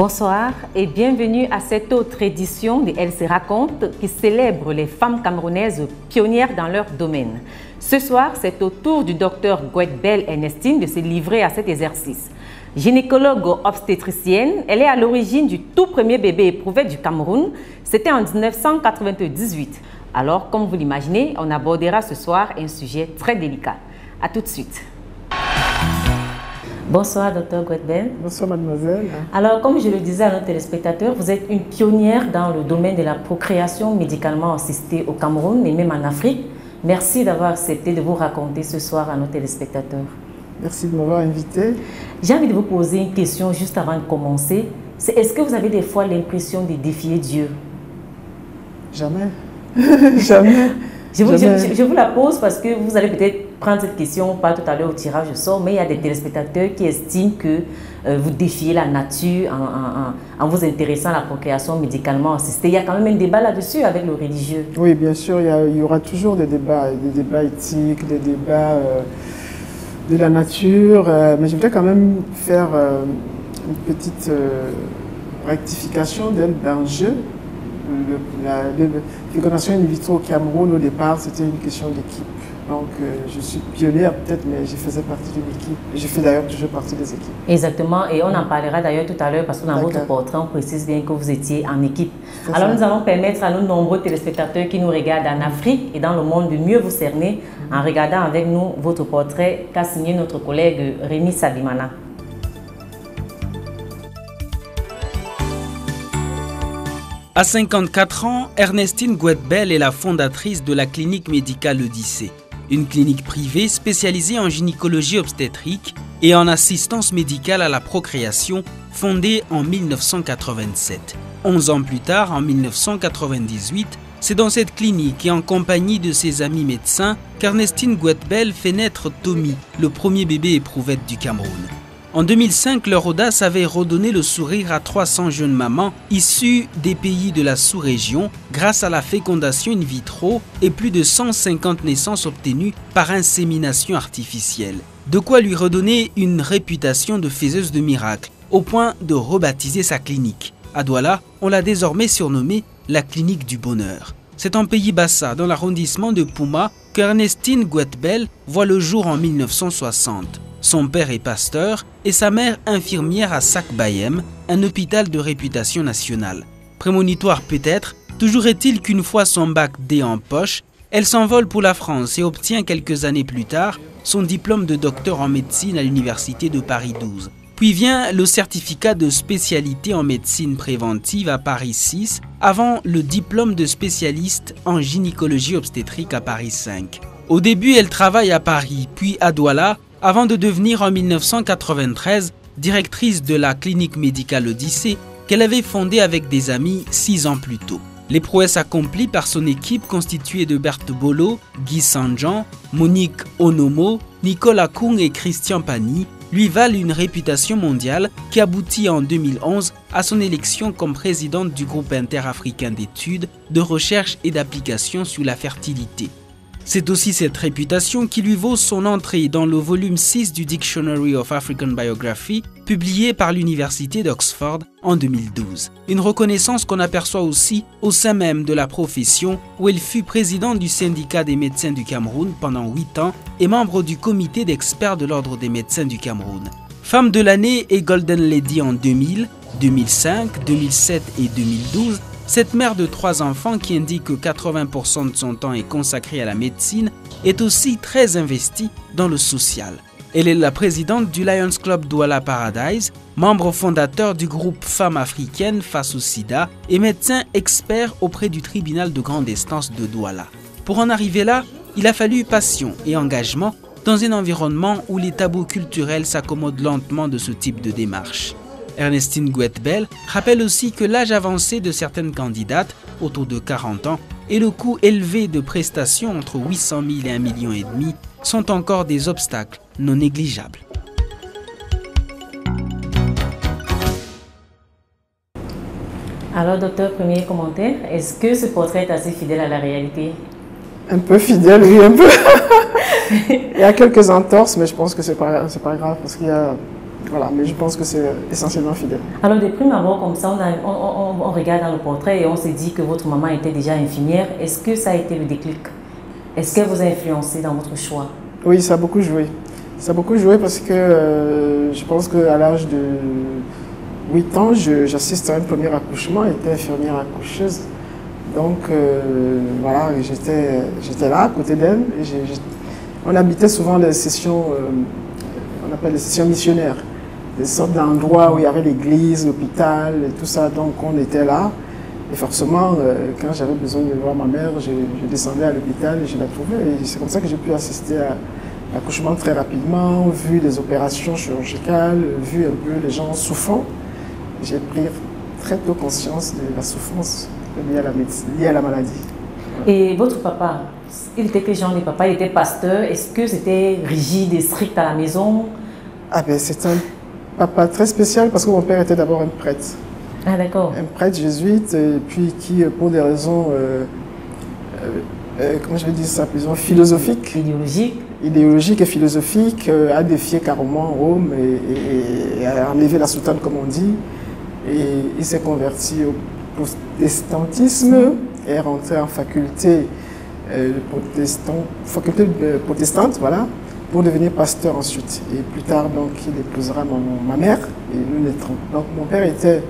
Bonsoir et bienvenue à cette autre édition de Elle se raconte qui célèbre les femmes camerounaises pionnières dans leur domaine. Ce soir, c'est au tour du docteur Bell Ernestine de se livrer à cet exercice. Gynécologue obstétricienne, elle est à l'origine du tout premier bébé éprouvé du Cameroun. C'était en 1998. Alors, comme vous l'imaginez, on abordera ce soir un sujet très délicat. A tout de suite. Bonsoir, docteur Guetben. Bonsoir, mademoiselle. Alors, comme je le disais à nos téléspectateurs, vous êtes une pionnière dans le domaine de la procréation médicalement assistée au Cameroun et même en Afrique. Merci d'avoir accepté de vous raconter ce soir à nos téléspectateurs. Merci de m'avoir invité. J'ai envie de vous poser une question juste avant de commencer. C'est est-ce que vous avez des fois l'impression de défier Dieu? Jamais. Jamais. Je vous, je vous, la pose parce que vous allez peut-être prendre cette question, pas tout à l'heure au tirage au sort, mais il y a des téléspectateurs qui estiment que euh, vous défiez la nature en, vous intéressant à la procréation médicalement assistée. Il y a quand même un débat là-dessus avec le religieux. Oui, bien sûr, il y, aura toujours des débats, des débats éthiques, des débats euh, de la nature, euh, mais je voudrais quand même faire une petite rectification d'un jeu. La, fécondation in vitro au Cameroun, au départ, c'était une question d'équipe. Donc, euh, je suis pionnière peut-être, mais je faisais partie d'une équipe. Je fais d'ailleurs toujours partie des équipes. Exactement, et on en parlera d'ailleurs tout à l'heure parce que dans votre portrait, on précise bien que vous étiez en équipe. Alors, nous allons permettre à nos nombreux téléspectateurs qui nous regardent en Afrique et dans le monde de mieux vous cerner en regardant avec nous votre portrait qu'a signé notre collègue Rémi Sadimana. À 54 ans, Ernestine Guetbel est la fondatrice de la clinique médicale Odyssée une clinique privée spécialisée en gynécologie obstétrique et en assistance médicale à la procréation fondée en 1987. Onze ans plus tard, en 1998, c'est dans cette clinique et en compagnie de ses amis médecins qu'Ernestine Guetbel fait naître Tommy, le premier bébé éprouvette du Cameroun. En 2005, leur audace avait redonné le sourire à 300 jeunes mamans issues des pays de la sous-région grâce à la fécondation in vitro et plus de 150 naissances obtenues par insémination artificielle. De quoi lui redonner une réputation de faiseuse de miracles, au point de rebaptiser sa clinique. À Douala, on l'a désormais surnommée la clinique du bonheur. C'est en Pays Bassa, dans l'arrondissement de Pouma, qu'Ernestine Guetbel voit le jour en 1960. Son père est pasteur et sa mère infirmière à Sac-Bayem, un hôpital de réputation nationale. Prémonitoire peut-être, toujours est-il qu'une fois son bac D en poche, elle s'envole pour la France et obtient quelques années plus tard son diplôme de docteur en médecine à l'université de Paris 12. Puis vient le certificat de spécialité en médecine préventive à Paris 6, avant le diplôme de spécialiste en gynécologie obstétrique à Paris 5. Au début, elle travaille à Paris, puis à Douala, avant de devenir en 1993 directrice de la clinique médicale Odyssée qu'elle avait fondée avec des amis six ans plus tôt. Les prouesses accomplies par son équipe constituée de Berthe Bolo, Guy Saint-Jean, Monique Onomo, Nicolas Kung et Christian Pani lui valent une réputation mondiale qui aboutit en 2011 à son élection comme présidente du groupe interafricain d'études, de recherche et d'application sur la fertilité. C'est aussi cette réputation qui lui vaut son entrée dans le volume 6 du Dictionary of African Biography, publié par l'Université d'Oxford en 2012. Une reconnaissance qu'on aperçoit aussi au sein même de la profession, où elle fut présidente du syndicat des médecins du Cameroun pendant 8 ans et membre du comité d'experts de l'Ordre des médecins du Cameroun. Femme de l'année et Golden Lady en 2000, 2005, 2007 et 2012, cette mère de trois enfants qui indique que 80% de son temps est consacré à la médecine est aussi très investie dans le social. Elle est la présidente du Lions Club Douala Paradise, membre fondateur du groupe Femmes africaines face au sida et médecin expert auprès du tribunal de grande instance de Douala. Pour en arriver là, il a fallu passion et engagement dans un environnement où les tabous culturels s'accommodent lentement de ce type de démarche. Ernestine Guetbel rappelle aussi que l'âge avancé de certaines candidates, autour de 40 ans, et le coût élevé de prestations entre 800 000 et 1,5 million et demi sont encore des obstacles non négligeables. Alors, docteur, premier commentaire, est-ce que ce portrait est assez fidèle à la réalité? Un peu fidèle, oui, un peu. Il y a quelques entorses, mais je pense que ce n'est pas, pas grave parce qu'il y a Voilà, mais je pense que c'est essentiellement fidèle. Alors, de prime abord, comme ça, on, on, regarde dans le portrait et on se dit que votre maman était déjà infirmière. Est-ce que ça a été le déclic? Est-ce qu'elle vous a influencé dans votre choix? Oui, ça a beaucoup joué. Ça a beaucoup joué parce que euh, je pense qu'à l'âge de 8 ans, j'assiste à un premier accouchement, j'étais infirmière accoucheuse. Donc euh, voilà, j'étais là à côté d'elle. On habitait souvent les sessions, euh, on appelle les sessions missionnaires, des sortes d'endroits où il y avait l'église, l'hôpital tout ça. Donc on était là. Et forcément, quand j'avais besoin de voir ma mère, je, je descendais à l'hôpital et je la trouvais. Et c'est comme ça que j'ai pu assister à, L'accouchement très rapidement, vu les opérations chirurgicales, vu un peu les gens souffrant, j'ai pris très tôt conscience de la souffrance liée à la, liée à la maladie. Et votre papa, il était quel genre de papa? Il était pasteur. Est-ce que c'était rigide et strict à la maison? Ah ben c'est un papa très spécial parce que mon père était d'abord un prêtre. Ah d'accord. Un prêtre jésuite et puis qui, pour des raisons, euh, euh, euh, comment je vais dire ça, philosophiques. Idéologiques idéologique et philosophique, euh, a défié carrément Rome et, a enlevé la soutane, comme on dit. Et il s'est converti au protestantisme et est rentré en faculté, euh, protestant, faculté protestante, voilà, pour devenir pasteur ensuite. Et plus tard, donc, il épousera ma, mère et nous naîtrons. Donc, mon père était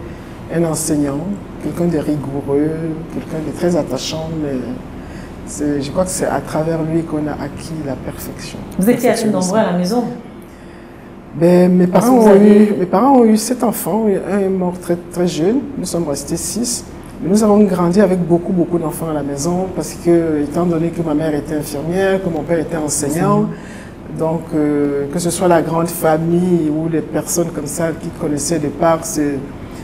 un enseignant, quelqu'un de rigoureux, quelqu'un de très attachant, mais je crois que c'est à travers lui qu'on a acquis la perfection. Vous étiez assez nombreux à la maison? Ben, mes, parents ont eu, mes parents ont eu sept enfants. Un est mort très, très jeune. Nous sommes restés six. Mais nous avons grandi avec beaucoup, beaucoup d'enfants à la maison parce que, étant donné que ma mère était infirmière, que mon père était enseignant, donc euh, que ce soit la grande famille ou les personnes comme ça qui connaissaient de part ces,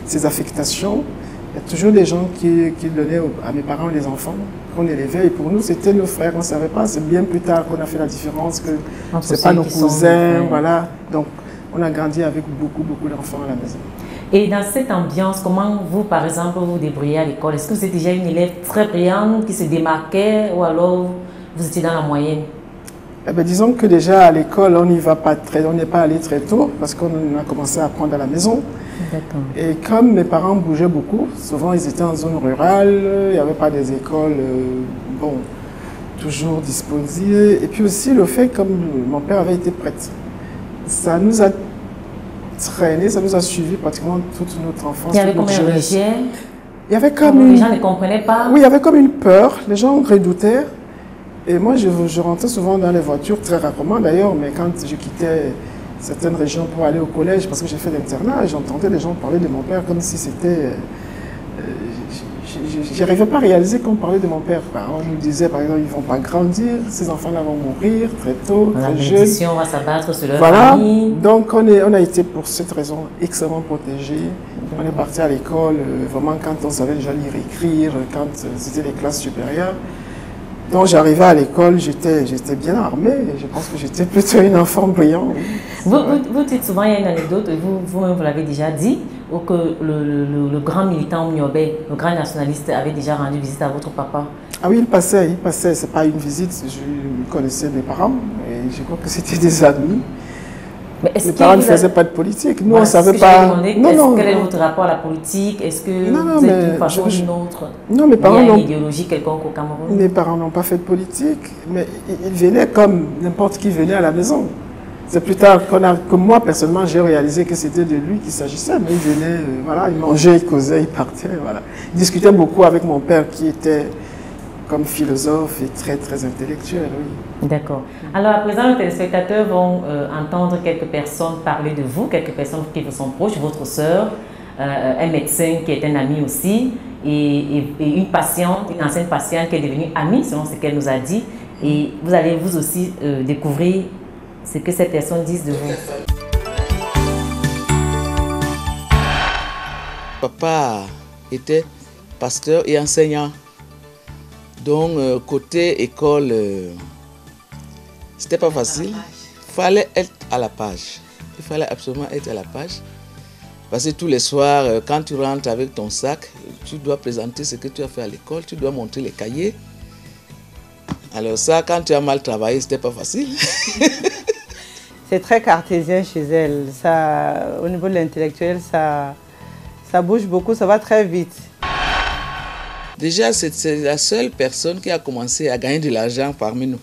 ces affectations, il y a toujours des gens qui, qui donnaient à mes parents les enfants qu'on élevait. Et pour nous, c'était nos frères, on ne savait pas. C'est bien plus tard qu'on a fait la différence que ce n'est pas nos cousins. Voilà. Donc, on a grandi avec beaucoup, beaucoup d'enfants à la maison. Et dans cette ambiance, comment vous, par exemple, vous débrouillez à l'école? Est-ce que vous êtes déjà une élève très brillante qui se démarquait ou alors vous étiez dans la moyenne? Eh bien, disons que déjà à l'école, on n'y va pas très, on n'est pas allé très tôt parce qu'on a commencé à apprendre à la maison. Et comme mes parents bougeaient beaucoup, souvent ils étaient en zone rurale, il n'y avait pas des écoles, euh, bon, toujours disposées. Et puis aussi le fait, comme mon père avait été prêtre, ça nous a traîné, ça nous a suivi pratiquement toute notre enfance. Il y avait Il y avait comme une... Les gens ne comprenaient pas Oui, il y avait comme une peur, les gens redoutaient. Et moi, je, je rentrais souvent dans les voitures, très rarement d'ailleurs, mais quand je quittais certaines régions pour aller au collège parce que j'ai fait l'internat j'entendais les gens parler de mon père comme si c'était. Euh, je n'arrivais pas à réaliser qu'on parlait de mon père. On nous disait par exemple, ils ne vont pas grandir, ces enfants-là vont mourir très tôt, très jeunes. va s'abattre sur leur voilà. famille. Donc on, est, on a été pour cette raison extrêmement protégés. On est parti à l'école euh, vraiment quand on savait déjà lire et écrire, quand euh, c'était les classes supérieures. Donc j'arrivais à l'école, j'étais, bien armé, je pense que j'étais plutôt une enfant brillante. Vous, vous, dites souvent, il y a une anecdote, vous, vous-même vous l'avez déjà dit, que le, grand militant Mniobé, le grand nationaliste, avait déjà rendu visite à votre papa? Ah oui, il passait, il passait, c'est pas une visite, je connaissais mes parents, et je crois que c'était des amis. Mais Mes parents ne faisaient pas de politique. Nous, on ne savait pas. Non, non, quel est votre rapport à la politique? Est-ce que non, non, vous êtes d'une façon ou d'une autre? Non, mes parents. Il y a une idéologie quelconque au Cameroun Mes parents n'ont pas fait de politique, mais ils venaient comme n'importe qui venait à la maison. C'est plus tard que moi, personnellement, j'ai réalisé que c'était de lui qu'il s'agissait. Mais il venait, euh, voilà, il mangeait, il causait, il partait. Voilà. Il discutait beaucoup avec mon père qui était comme philosophe et très, très intellectuel, oui. D'accord. Alors, à présent, les téléspectateurs vont euh, entendre quelques personnes parler de vous, quelques personnes qui vous sont proches, votre sœur, euh, un médecin qui est un ami aussi, et, une patiente, une ancienne patiente qui est devenue amie, selon ce qu'elle nous a dit. Et vous allez vous aussi euh, découvrir ce que ces personnes disent de vous. Papa était pasteur et enseignant. Donc, euh, côté école, euh, c'était pas facile. Il fallait être à la page. Il fallait absolument être à la page. Parce que tous les soirs, euh, quand tu rentres avec ton sac, tu dois présenter ce que tu as fait à l'école, tu dois montrer les cahiers. Alors ça, quand tu as mal travaillé, c'était pas facile. c'est très cartésien chez elle. Ça, au niveau de l'intellectuel, ça, ça bouge beaucoup, ça va très vite. Déjà, c'est la seule personne qui a commencé à gagner de l'argent parmi nous.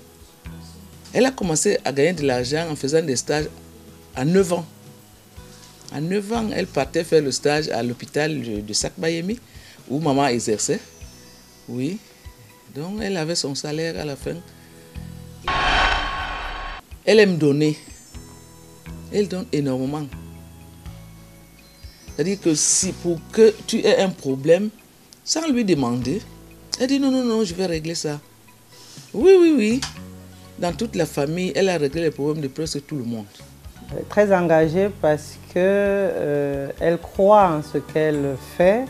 Elle a commencé à gagner de l'argent en faisant des stages à 9 ans. À 9 ans, elle partait faire le stage à l'hôpital de Sakbayemi, où maman exerçait. Oui. Donc, elle avait son salaire à la fin. Elle aime donner. Elle donne énormément. C'est-à-dire que si pour que tu aies un problème, sans lui demander, elle dit non, non, non, je vais régler ça. Oui, oui, oui. Dans toute la famille, elle a réglé les problèmes de presque tout le monde. Très engagée parce qu'elle euh, elle croit en ce qu'elle fait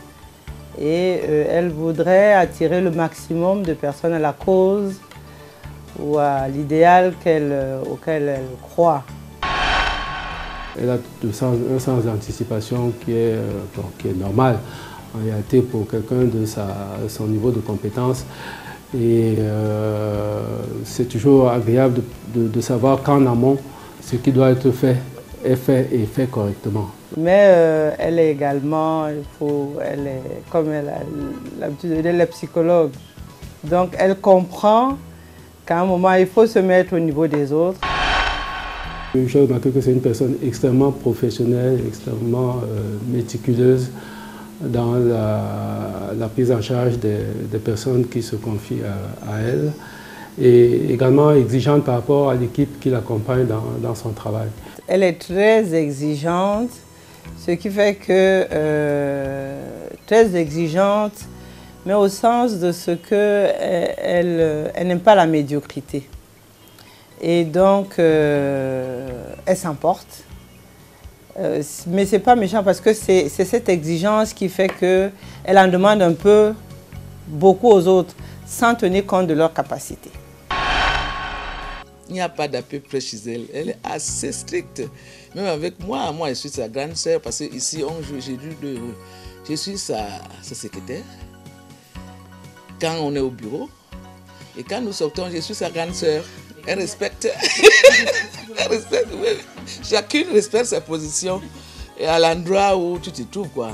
et euh, elle voudrait attirer le maximum de personnes à la cause ou à l'idéal euh, auquel elle croit. Elle a un sens d'anticipation qui, est, qui est normal en réalité pour quelqu'un de son niveau de compétence. Et c'est toujours agréable de, de savoir qu'en amont, ce qui doit être fait est fait et fait correctement. Mais euh, elle est également, il faut, elle est, comme elle a l'habitude de dire, elle est psychologue. Donc elle comprend qu'à un moment, il faut se mettre au niveau des autres. J'ai remarqué que c'est une personne extrêmement professionnelle, extrêmement euh, méticuleuse dans la, prise en charge des, personnes qui se confient à, elle et également exigeante par rapport à l'équipe qui l'accompagne dans, son travail. Elle est très exigeante, ce qui fait que euh, très exigeante, mais au sens de ce que elle, elle, n'aime pas la médiocrité. Et donc, euh, elle s'emporte. Euh, mais ce n'est pas méchant parce que c'est cette exigence qui fait qu'elle en demande un peu beaucoup aux autres sans tenir compte de leurs capacités. Il n'y a pas d'appui près chez elle. Elle est assez stricte. Même avec moi, moi je suis sa grande sœur parce que ici j'ai dû je suis sa, secrétaire. Quand on est au bureau et quand nous sortons, je suis sa grande sœur. Elle respecte. elle respecte. Chacune respecte sa position et à l'endroit où tu te trouves quoi.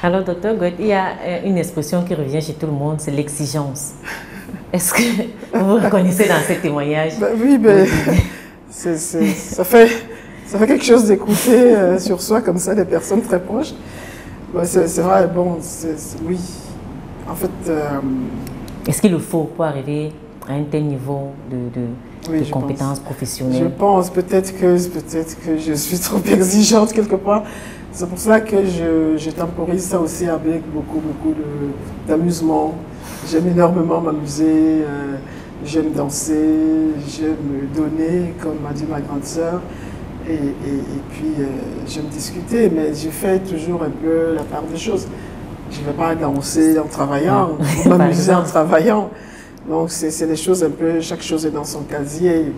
Alors, docteur Goethe, il y a euh, une expression qui revient chez tout le monde, c'est l'exigence. Est-ce que vous reconnaissez dans ces témoignages? Ben Oui, ben, ça, fait, ça fait quelque chose d'écouter euh, sur soi comme ça des personnes très proches. Ben, c'est vrai, bon, oui. En fait... Euh, Est-ce qu'il le faut pour arriver à un tel niveau de, de, compétences professionnelles Je pense peut-être que, peut que je suis trop exigeante quelque part. C'est pour ça que je, je, temporise ça aussi avec beaucoup, beaucoup d'amusement. J'aime énormément m'amuser, euh, j'aime danser, j'aime donner, comme m'a dit ma grande sœur. Et, puis, euh, j'aime discuter, mais je fais toujours un peu la part des choses. Je ne vais pas danser en travaillant, m'amuser en travaillant. Donc, c'est des choses un peu, chaque chose est dans son casier.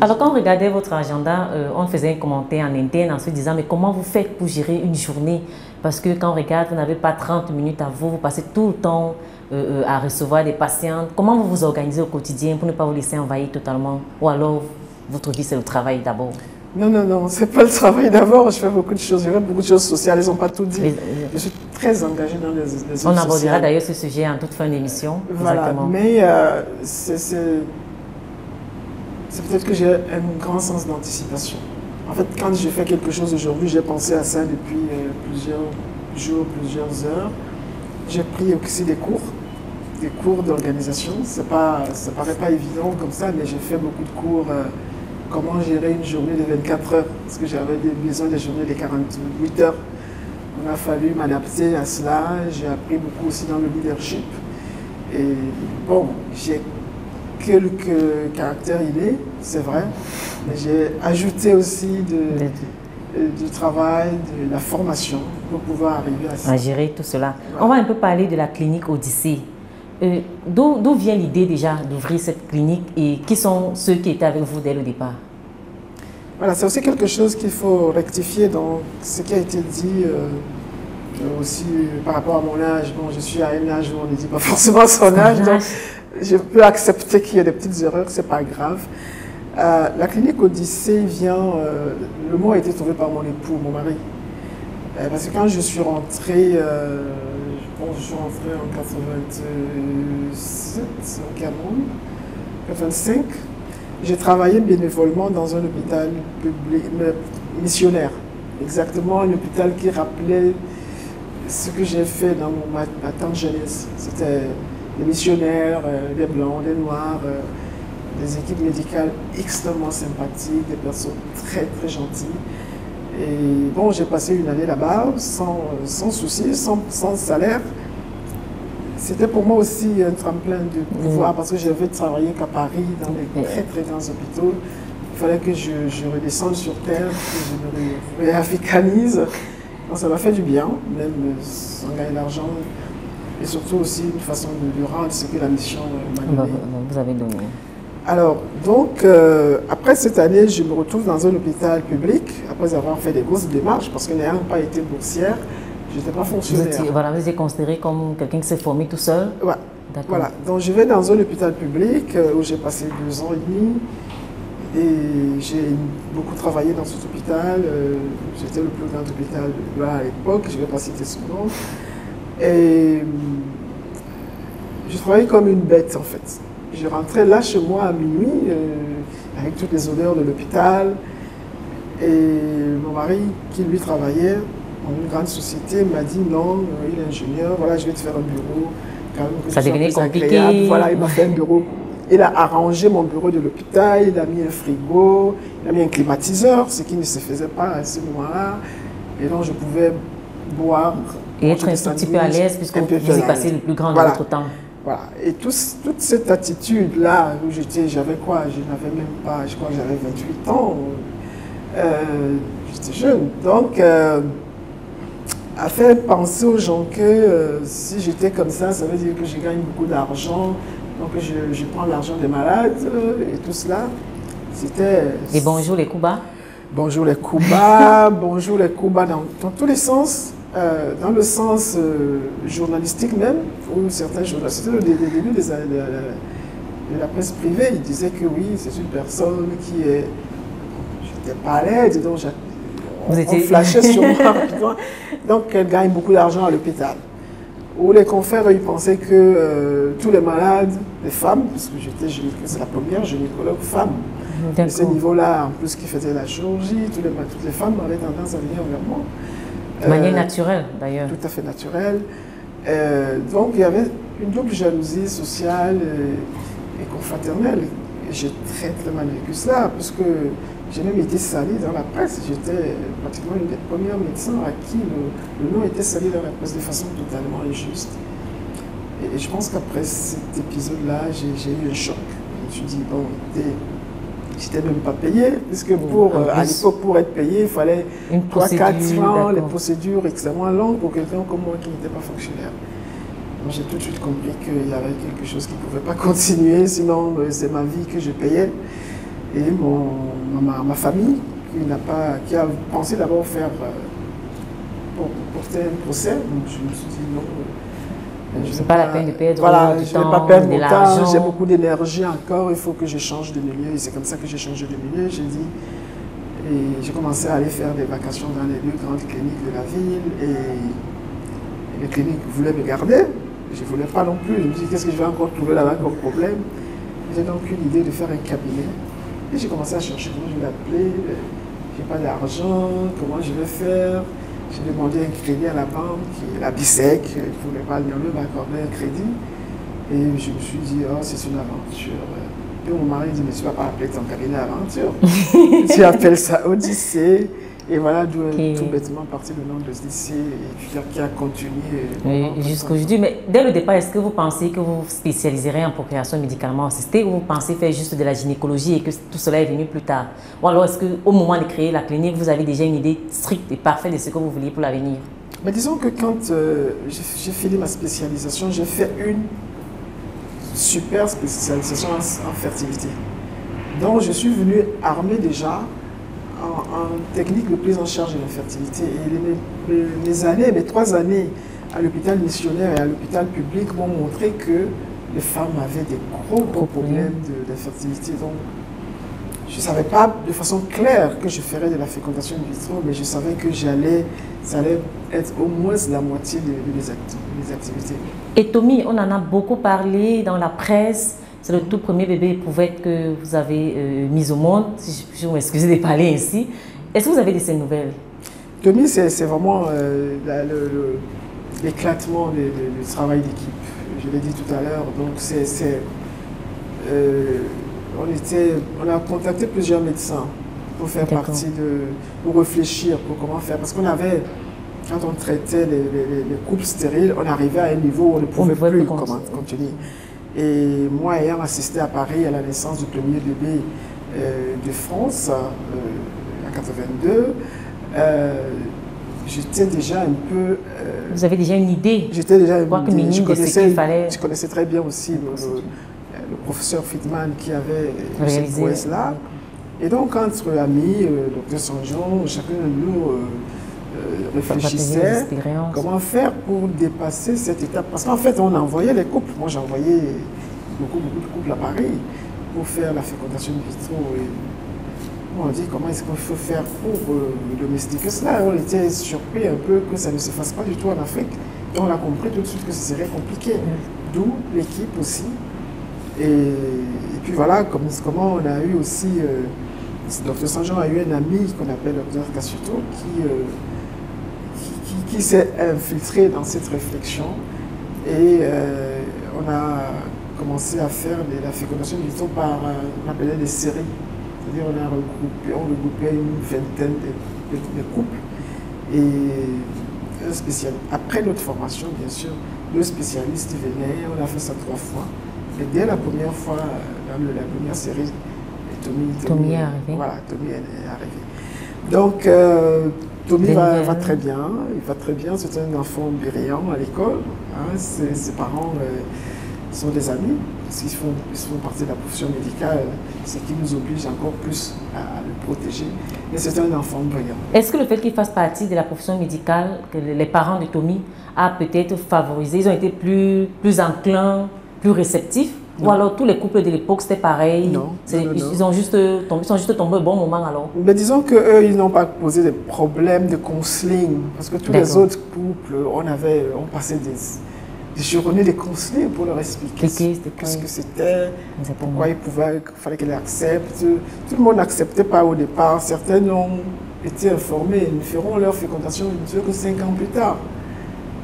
Alors, quand on regardait votre agenda, euh, on faisait un commentaire en interne en se disant, mais comment vous faites pour gérer une journée? Parce que quand on regarde, vous n'avez pas 30 minutes à vous, vous passez tout le temps euh, euh, à recevoir des patients. Comment vous vous organisez au quotidien pour ne pas vous laisser envahir totalement? Ou alors, votre vie, c'est le travail d'abord? Non, non, non, c'est pas le travail d'abord. Je fais beaucoup de choses. Je fais beaucoup de choses sociales. Ils n'ont pas tout dit. je suis très engagée dans les, les On abordera d'ailleurs ce sujet en toute fin d'émission. Voilà, mais euh, c'est peut-être que j'ai un grand sens d'anticipation. En fait, quand je fais quelque chose aujourd'hui, j'ai pensé à ça depuis euh, plusieurs jours, plusieurs heures. J'ai pris aussi des cours, des cours d'organisation. Ça ne paraît pas évident comme ça, mais j'ai fait beaucoup de cours. Euh, comment gérer une journée de 24 heures, parce que j'avais besoin de journées de 48 heures. Il a fallu m'adapter à cela. J'ai appris beaucoup aussi dans le leadership. Et bon, j'ai quelques caractères innés, c'est vrai, mais j'ai ajouté aussi du travail, de la formation pour pouvoir arriver à ça. À gérer tout cela. On va un peu parler de la clinique Odyssée. Euh, d'où vient l'idée déjà d'ouvrir cette clinique et qui sont ceux qui étaient avec vous dès le départ? Voilà, c'est aussi quelque chose qu'il faut rectifier dans ce qui a été dit euh, aussi par rapport à mon âge. Bon, je suis à un âge où on ne dit pas forcément son âge, donc je peux accepter qu'il y ait des petites erreurs, c'est pas grave. Euh, la clinique Odyssée vient, euh, le mot a été trouvé par mon époux, mon mari. Euh, parce que quand je suis rentrée, je pense que je suis rentrée en 87 au Cameroun, 85, j'ai travaillé bénévolement dans un hôpital public, missionnaire. Exactement, un hôpital qui rappelait ce que j'ai fait dans ma, ma tante jeunesse. C'était des missionnaires, des blancs, des noirs des équipes médicales extrêmement sympathiques, des personnes très très gentilles. Et bon, j'ai passé une année là-bas sans, sans souci, sans, sans salaire. C'était pour moi aussi un tremplin de pouvoir parce que j'avais travaillé qu'à Paris dans des très très grands hôpitaux. Il fallait que je, je redescende sur terre, que je me réafricanise. ça m'a fait du bien, même sans gagner d'argent. Et surtout aussi une façon de, de rendre ce que la mission m'a donné. Vous avez donné. Alors, donc, euh, après cette année, je me retrouve dans un hôpital public, après avoir fait des grosses démarches, parce que n'ayant pas été boursière, n'étais pas fonctionnaire. Vous, étiez, voilà, vous considéré comme quelqu'un qui s'est formé tout seul ouais. Voilà, donc je vais dans un hôpital public euh, où j'ai passé deux ans et demi, et j'ai beaucoup travaillé dans cet hôpital. Euh, J'étais le plus grand hôpital là, à l'époque, je vais pas citer son nom. Et je travaillais comme une bête, en fait. Je rentrais là chez moi à minuit, euh, avec toutes les odeurs de l'hôpital. Et mon mari, qui lui travaillait une grande société, m'a dit non, euh, il est ingénieur, voilà, je vais te faire un bureau. Quand même Ça devenait compliqué. Voilà, il m'a fait un bureau. Il a arrangé mon bureau de l'hôpital, il a mis un frigo, il a mis un climatiseur, ce qui ne se faisait pas à ce moment-là. Et donc je pouvais boire. Et être un tout petit peu à l'aise, puisque vous y passé le plus grand de votre temps. Voilà. Et toute cette attitude-là, où j'étais, j'avais quoi? Je n'avais même pas, je crois que j'avais 28 ans. Euh, j'étais jeune. Donc, euh, a fait penser aux gens que euh, si j'étais comme ça, ça veut dire que je gagne beaucoup d'argent, donc je, je prends l'argent des malades et tout cela. C'était. Et bonjour les Cuba Bonjour les Cuba, bonjour les Cuba dans, dans tous les sens. Euh, dans le sens euh, journalistique même, où certains journalistes, au début de, la presse privée, ils disaient que oui, c'est une personne qui est... J'étais pas à l'aide, donc on, on flashait sur moi. donc elle gagne beaucoup d'argent à l'hôpital. Où les confrères, ils pensaient que euh, tous les malades, les femmes, parce que j'étais c'est la première gynécologue femme, de ce niveau-là, en plus qui faisait la chirurgie, toutes les, toutes les femmes avaient tendance à venir vers moi. De manière euh, naturelle, d'ailleurs. Tout à fait naturelle. Euh, donc, il y avait une double jalousie sociale et, confraternelle. Et j'ai très, très mal vécu cela, parce que j'ai même été sali dans la presse. J'étais pratiquement une des premières médecins à qui le, nom était sali dans la presse de façon totalement injuste. Et, je pense qu'après cet épisode-là, j'ai eu un choc. Je me suis dit, bon, J'étais même pas payé, puisque pour, euh, à l'époque, pour être payé, il fallait 3-4 ans, les procédures extrêmement longues pour quelqu'un comme moi qui n'était pas fonctionnaire. J'ai tout de suite compris qu'il y avait quelque chose qui ne pouvait pas continuer, sinon euh, c'est ma vie que je payais. Et mon, ma, ma famille, qui, n'a pas, qui a pensé d'abord faire euh, pour porter un procès, donc je me suis dit non, ce n'est pas la peine de perdre voilà, du je temps, pas perdre mon temps, j'ai beaucoup d'énergie encore, il faut que je change de milieu. Et c'est comme ça que j'ai changé de milieu. J'ai dit, et j'ai commencé à aller faire des vacations dans les deux grandes cliniques de la ville. Et, les cliniques voulaient me garder. Je ne voulais pas non plus. Je me dis, qu'est-ce que je vais encore trouver là-bas comme problème? J'ai donc une idée de faire un cabinet. Et j'ai commencé à chercher comment je vais l'appeler. J'ai pas d'argent, comment je vais faire j'ai demandé un crédit à la banque, la BISEC, il ne voulait pas m'accorder un crédit. Et je me suis dit, oh, c'est une aventure. Et mon mari dit, mais tu ne vas pas appeler ton cabinet aventure. tu appelles ça Odyssée. Et voilà d'où est tout bêtement parti le nom de lycée qui a continué. Jusqu'aujourd'hui, mais dès le départ, est-ce que vous pensez que vous spécialiserez en procréation médicalement assistée ou vous pensez faire juste de la gynécologie et que tout cela est venu plus tard? Ou alors est-ce qu'au moment de créer la clinique, vous avez déjà une idée stricte et parfaite de ce que vous vouliez pour l'avenir? Mais disons que quand euh, j'ai fini ma spécialisation, j'ai fait une super spécialisation en, en fertilité. Donc je suis venu armé déjà en, technique de prise en charge de l'infertilité. Et mes, années, mes trois années à l'hôpital missionnaire et à l'hôpital public m'ont montré que les femmes avaient des gros, gros problèmes d'infertilité. Donc, je ne savais pas de façon claire que je ferais de la fécondation in vitro, mais je savais que j'allais, ça allait être au moins la moitié de, mes activités. Et Tommy, on en a beaucoup parlé dans la presse. C'est le tout premier bébé éprouvette que vous avez euh, mis au monde, si je, vous m'excusez de parler ainsi. Est-ce que vous avez de ces nouvelles? Tommy, c'est vraiment euh, l'éclatement du travail d'équipe. Je l'ai dit tout à l'heure. Donc, c'est euh, on, était, on a contacté plusieurs médecins pour faire partie de, pour réfléchir pour comment faire. Parce qu'on avait, quand on traitait les, couples stériles, on arrivait à un niveau où on ne pouvait plus continuer. Et moi, ayant assisté à Paris à la naissance du premier bébé euh, de France, euh, en 82, j'étais déjà un peu... Vous avez déjà une idée J'étais déjà une idée. Je connaissais, je connaissais très bien aussi le, le professeur Fitman qui avait cette prouesse-là. Et donc, entre amis, euh, docteur Sanjon, chacun de nous euh, euh, réfléchissait comment faire pour dépasser cette étape. Parce qu'en fait, on envoyait les couples. Moi, j'envoyais beaucoup, beaucoup de couples à Paris pour faire la fécondation in vitro. Et on dit comment est-ce qu'il faut faire pour domestiquer cela? On était surpris un peu que ça ne se fasse pas du tout en Afrique. Et on a compris tout de suite que ce serait compliqué. D'où l'équipe aussi et, puis voilà, comme, comment on a eu aussi, euh, Dr Saint-Jean a eu un ami qu'on appelle Dr Cassuto euh, qui, s'est infiltré dans cette réflexion et euh, on a commencé à faire de la fécondation du temps par, on appelait des séries. C'est-à-dire on a regroupé, on regroupait une vingtaine de, de, couples et un spécial. Après notre formation, bien sûr, le spécialiste venait, on a fait ça trois fois. Et dès la première fois, dans la première série, Tommy, Tommy, est arrivé. Voilà, Tommy est arrivé. Donc, euh, Tommy va, très bien, il va très bien, c'est un enfant brillant à l'école. Hein. ses, parents euh, sont des amis, s'ils font, ils font partie de la profession médicale, ce qui nous oblige encore plus à, le protéger. Mais c'est un enfant brillant. Est-ce que le fait qu'il fasse partie de la profession médicale, que les parents de Tommy a peut-être favorisé, ils ont été plus, plus enclins plus réceptifs? Ou alors tous les couples de l'époque c'était pareil non, ils, ont juste tombé, ils sont juste tombés au bon moment alors Mais disons qu'eux, ils n'ont pas posé des problèmes de counseling. Parce que tous les autres couples, on, avait, on passait des, des journées de counseling pour leur expliquer ce que c'était, pourquoi ils pouvaient, il fallait qu'ils acceptent. Tout le monde n'acceptait pas au départ. Certains ont été informés, ils feront leur fécondation que cinq ans plus tard.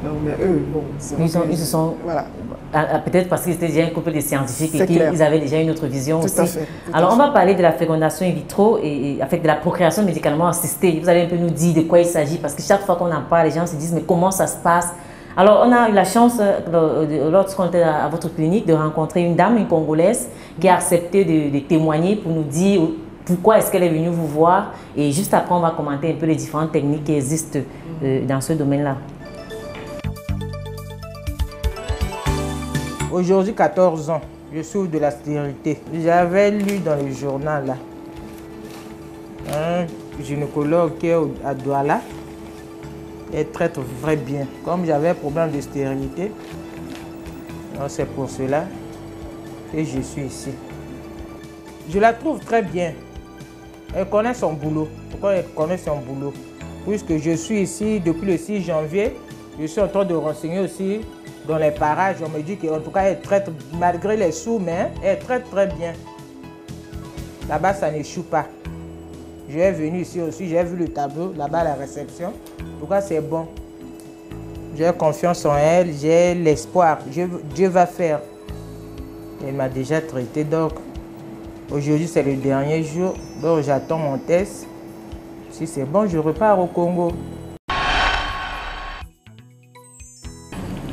Non, mais eux, bon, ils, ils, se sont. Voilà. Ah, ah, peut-être parce qu'ils étaient déjà un couple de scientifiques et qu'ils avaient déjà une autre vision aussi. Alors, on va parler de la fécondation in vitro et, en fait, de la procréation médicalement assistée. Vous allez un peu nous dire de quoi il s'agit parce que chaque fois qu'on en parle, les gens se disent mais comment ça se passe? Alors, on a eu la chance, euh, lorsqu'on était à votre clinique, de rencontrer une dame, une Congolaise, qui a accepté de, témoigner pour nous dire pourquoi est-ce qu'elle est venue vous voir. Et juste après, on va commenter un peu les différentes techniques qui existent euh, dans ce domaine-là. Aujourd'hui, 14 ans, je souffre de la stérilité. J'avais lu dans le journal là, un gynécologue qui est à Douala elle traite très bien. Comme j'avais un problème de stérilité, c'est pour cela que je suis ici. Je la trouve très bien. Elle connaît son boulot. Pourquoi elle connaît son boulot? Puisque je suis ici depuis le 6 janvier, je suis en train de renseigner aussi dans les parages, on me dit qu'en tout cas, elle traite, malgré les sous, mais elle traite très bien. Là-bas, ça n'échoue pas. Je suis venu ici aussi, j'ai vu le tableau, là-bas, la réception. En tout cas, c'est bon. J'ai confiance en elle, j'ai l'espoir. Dieu va faire. Elle m'a déjà traité, donc aujourd'hui, c'est le dernier jour. Donc, j'attends mon test. Si c'est bon, je repars au Congo.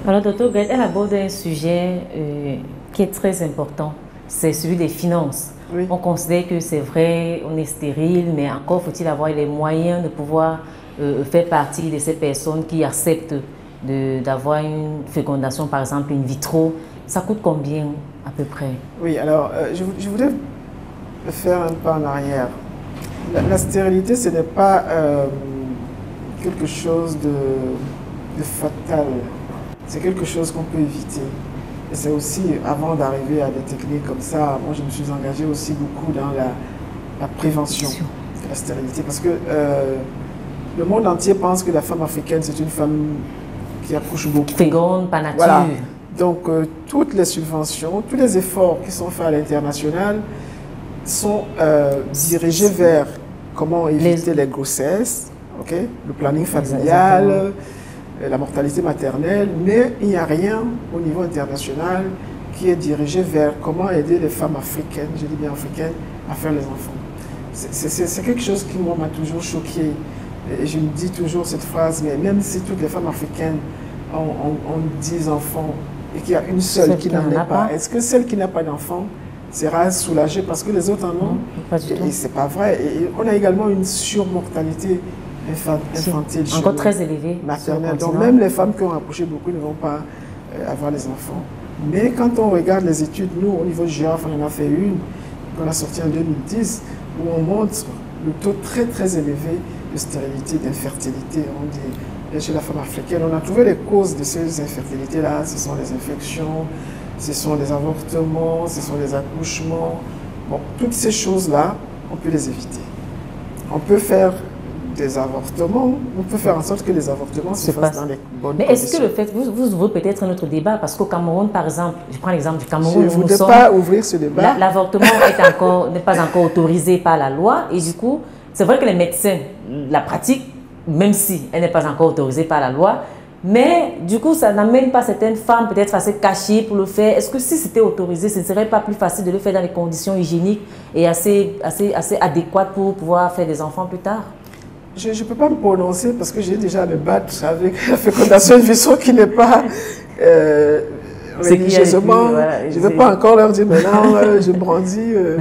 Alors, docteur elle aborde un sujet euh, qui est très important, c'est celui des finances. On considère que c'est vrai, on est stérile, mais encore faut-il avoir les moyens de pouvoir euh, faire partie de ces personnes qui acceptent d'avoir une fécondation, par exemple, in vitro. Ça coûte combien à peu près? Oui, alors euh, je, voulais faire un pas en arrière. La, stérilité, ce n'est pas quelque chose de fatal c'est quelque chose qu'on peut éviter. Et c'est aussi, avant d'arriver à des techniques comme ça, moi je me suis engagé aussi beaucoup dans la la prévention de la stérilité. Parce que euh, le monde entier pense que la femme africaine, c'est une femme qui accouche beaucoup. Féconde, pas nature. Voilà. Donc, euh, toutes les subventions, tous les efforts qui sont faits à l'international sont euh, dirigés vers comment éviter les, grossesses, ok, le planning familial, la mortalité maternelle, mais il n'y a rien au niveau international qui est dirigé vers comment aider les femmes africaines, je dis bien africaines, à faire les enfants. C'est quelque chose qui m'a toujours choqué. Et je me dis toujours cette phrase, mais même si toutes les femmes africaines ont, ont 10 enfants, et qu'il y a une seule qui n'en a pas, est-ce que celle qui n'a pas d'enfant sera soulagée parce que les autres en ont? Du Et c'est pas vrai. Et on a également une surmortalité infantile. Encore très élevée. Maternelle. Donc même les femmes qui ont accouché beaucoup ne vont pas euh, avoir les enfants. Mais quand on regarde les études, nous, au niveau GIRAF, on en a fait une, qu'on a sortie en 2010, où on montre le taux très très élevé de stérilité, d'infertilité. On dit chez la femme africaine. On a trouvé les causes de ces infertilités-là. Ce sont les infections, ce sont les avortements, ce sont les accouchements. Bon, toutes ces choses-là, on peut les éviter. On peut faire des avortements, on peut faire en sorte que les avortements se fassent dans les bonnes Mais est-ce que le fait, vous, vous ouvrez peut-être un autre débat, parce qu'au Cameroun, par exemple, je prends l'exemple du Cameroun, je ne voudrais pas ouvrir ce débat. L'avortement n'est pas encore autorisé par la loi, et du coup, c'est vrai que les médecins la pratiquent, même si elle n'est pas encore autorisée par la loi. Mais du coup, ça n'amène pas certaines femmes peut-être à se cacher pour le faire. Est-ce que si c'était autorisé, ce ne serait pas plus facile de le faire dans les conditions hygiéniques et assez, assez, assez adéquates pour pouvoir faire des enfants plus tard? Je ne peux pas me prononcer parce que j'ai déjà à me battre avec la fécondation de qui n'est pas euh, religieusement. je ne veux pas encore leur dire maintenant, euh, je brandis. Euh,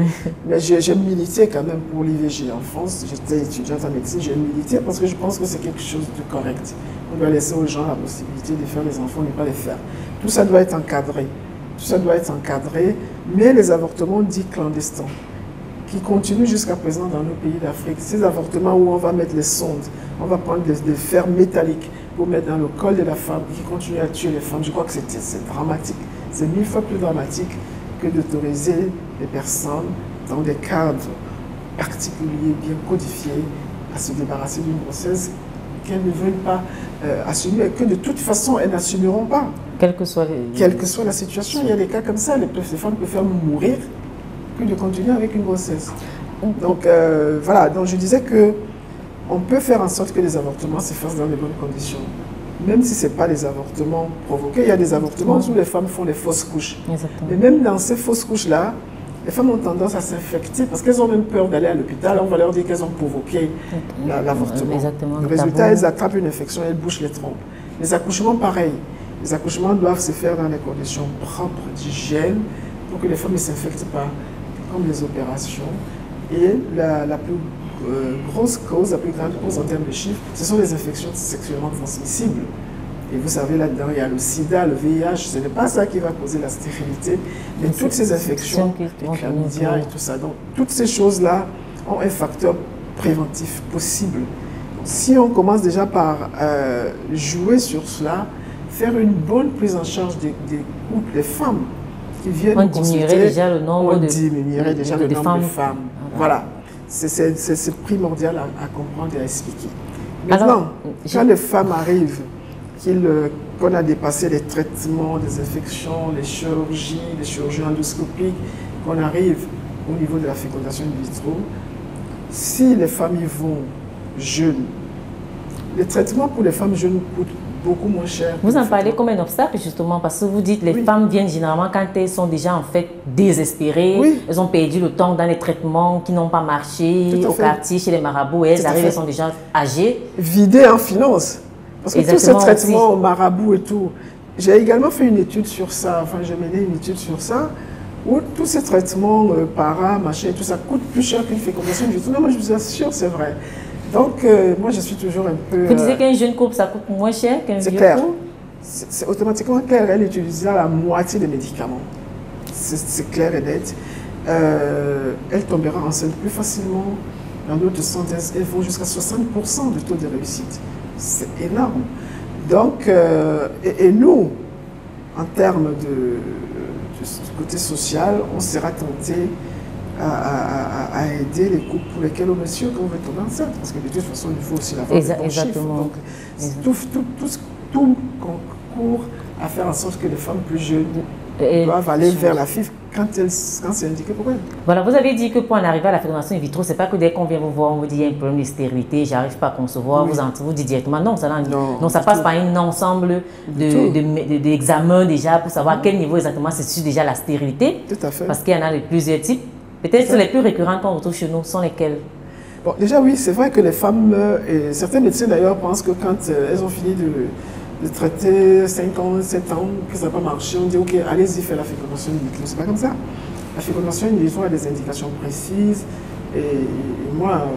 mais j'ai milité quand même pour l'IVG en France. J'étais étudiante en médecine, j'ai milité parce que je pense que c'est quelque chose de correct. On doit laisser aux gens la possibilité de faire les enfants, ne pas les faire. Tout ça doit être encadré. Tout ça doit être encadré. Mais les avortements dits clandestins, qui continuent jusqu'à présent dans nos pays d'Afrique, ces avortements où on va mettre les sondes, on va prendre des, des fers métalliques pour mettre dans le col de la femme qui continue à tuer les femmes. Je crois que c'est dramatique. C'est mille fois plus dramatique que d'autoriser les personnes dans des cadres particuliers, bien codifiés, à se débarrasser d'une grossesse qu'elles ne veulent pas euh, assumer et que de toute façon elles n'assumeront pas. Quelle que soit, Quelle que soit la situation, il y a des cas comme ça, les, femmes préfèrent mourir que de continuer avec une grossesse. Donc euh, voilà, donc je disais que on peut faire en sorte que les avortements se fassent dans les bonnes conditions. Même si ce n'est pas des avortements provoqués, il y a des avortements où les femmes font des fausses couches. Exactement. Mais même dans ces fausses couches-là, les femmes ont tendance à s'infecter parce qu'elles ont même peur d'aller à l'hôpital. On va leur dire qu'elles ont provoqué l'avortement. Le résultat, elles attrapent une infection, elles bouchent les trompes. Les accouchements, pareil. Les accouchements doivent se faire dans des conditions propres d'hygiène pour que les femmes ne s'infectent pas, comme les opérations. Et la, la plus euh, grosse cause, la plus grande cause en termes de chiffres, ce sont les infections sexuellement transmissibles. Et vous savez, là-dedans, il y a le sida, le VIH, ce n'est pas ça qui va causer la stérilité, mais toutes ces infections, les chlamydia et tout ça. Donc, toutes ces choses-là ont un facteur préventif possible. si on commence déjà par euh, jouer sur cela, faire une bonne prise en charge des, couples, des femmes qui viennent on diminuerait déjà le nombre on de, diminuerait déjà le nombre femmes. de femmes. Voilà c'est primordial à, comprendre et à expliquer. Maintenant, quand les femmes arrivent, euh, qu'on a dépassé les traitements, les infections, les chirurgies, les chirurgies endoscopiques, qu'on arrive au niveau de la fécondation in vitro, si les femmes y vont jeunes, les traitements pour les femmes jeunes coûtent beaucoup moins cher. Vous en parlez comme un obstacle justement parce que vous dites les femmes viennent généralement quand elles sont déjà en fait désespérées, elles ont perdu le temps dans les traitements qui n'ont pas marché au quartier, chez les marabouts, elles arrivent, elles sont déjà âgées. Vidées en finance. Parce que tous ces traitements au marabout et tout, j'ai également fait une étude sur ça, enfin j'ai mené une étude sur ça, où tous ces traitements euh, para, machin, tout ça coûte plus cher qu'une fécondation. Je dis, non, moi je vous assure, c'est vrai. Donc, euh, moi, je suis toujours un peu... Vous disiez euh, qu'un jeune couple, ça coûte moins cher qu'un vieux clair. couple? C'est automatiquement clair. Elle utilisera la moitié des médicaments. C'est clair et net. Euh, elle tombera enceinte plus facilement. Dans d'autres synthèses, elles vont jusqu'à 60% de taux de réussite. C'est énorme. Donc, et, nous, en termes de, de, côté social, on sera tenté à, aider les couples pour lesquels on est sûr qu'on va tomber enceinte. Parce que de toute façon, il faut aussi l'avoir Exa Exactement. Donc, tout, tout, tout, tout concourt à faire en sorte que les femmes plus jeunes doivent aller vers la FIF quand, quand c'est indiqué pour elles. Voilà, vous avez dit que pour en arriver à la fécondation in vitro, c'est pas que dès qu'on vient vous voir, on vous dit il y a un problème de stérilité, j'arrive pas à concevoir, vous, vous dites directement non, ça, non, non ça passe par un ensemble d'examens de, de, déjà pour savoir à quel niveau exactement c'est déjà la stérilité. Tout à fait. Parce qu'il y en a de plusieurs types. Peut-être les plus récurrents qu'on retrouve chez nous sont lesquels? Bon, déjà oui, c'est vrai que les femmes, et certains médecins d'ailleurs pensent que quand euh, elles ont fini de de traiter 5 ans, 7 ans, que ça n'a pas marché, on dit ok, allez-y, faites la fécondation in vitro. C'est pas comme ça. La fécondation in vitro a des indications précises et, moi,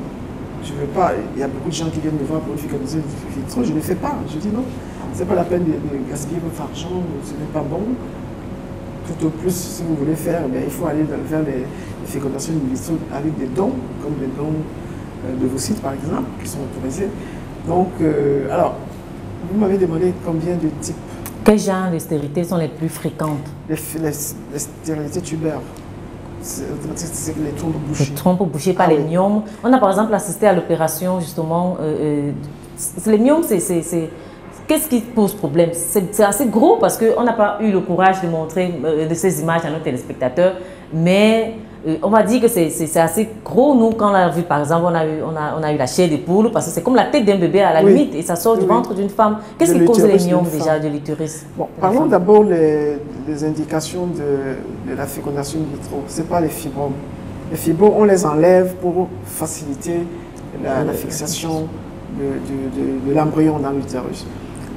je veux pas. Il y a beaucoup de gens qui viennent me voir pour une fécondation in vitro, je ne le fais pas. Je dis non, c'est pas la peine de, gaspiller votre argent, ce n'est pas bon. Au plus, si vous voulez faire, eh il faut aller vers les, fécondations in vitro avec des dons, comme des dons euh, de vos sites par exemple, qui sont autorisés. Donc, euh, alors, vous m'avez demandé combien de types. Quels genres de stérilités sont les plus fréquentes? Les, stérilités tubaires. C'est les trompes bouchées. Les trompes bouchées par ah les myomes. On a par exemple assisté à l'opération justement. Euh, euh les myomes, c'est. Qu'est-ce qui pose problème? C'est assez gros parce qu'on n'a pas eu le courage de montrer euh, de ces images à nos téléspectateurs, mais euh, on va dire que c'est assez gros. Nous, quand on a vu, par exemple, on a eu, on a, on a eu la chair des poules, parce que c'est comme la tête d'un bébé à la limite, et ça sort du ventre d'une femme. Qu'est-ce qui cause les myomes déjà de l'utérus bon, Parlons d'abord des les, indications de, de, la fécondation in vitro. Ce n'est pas les fibromes. Les fibromes, on les enlève pour faciliter la, fixation de, de l'embryon dans l'utérus.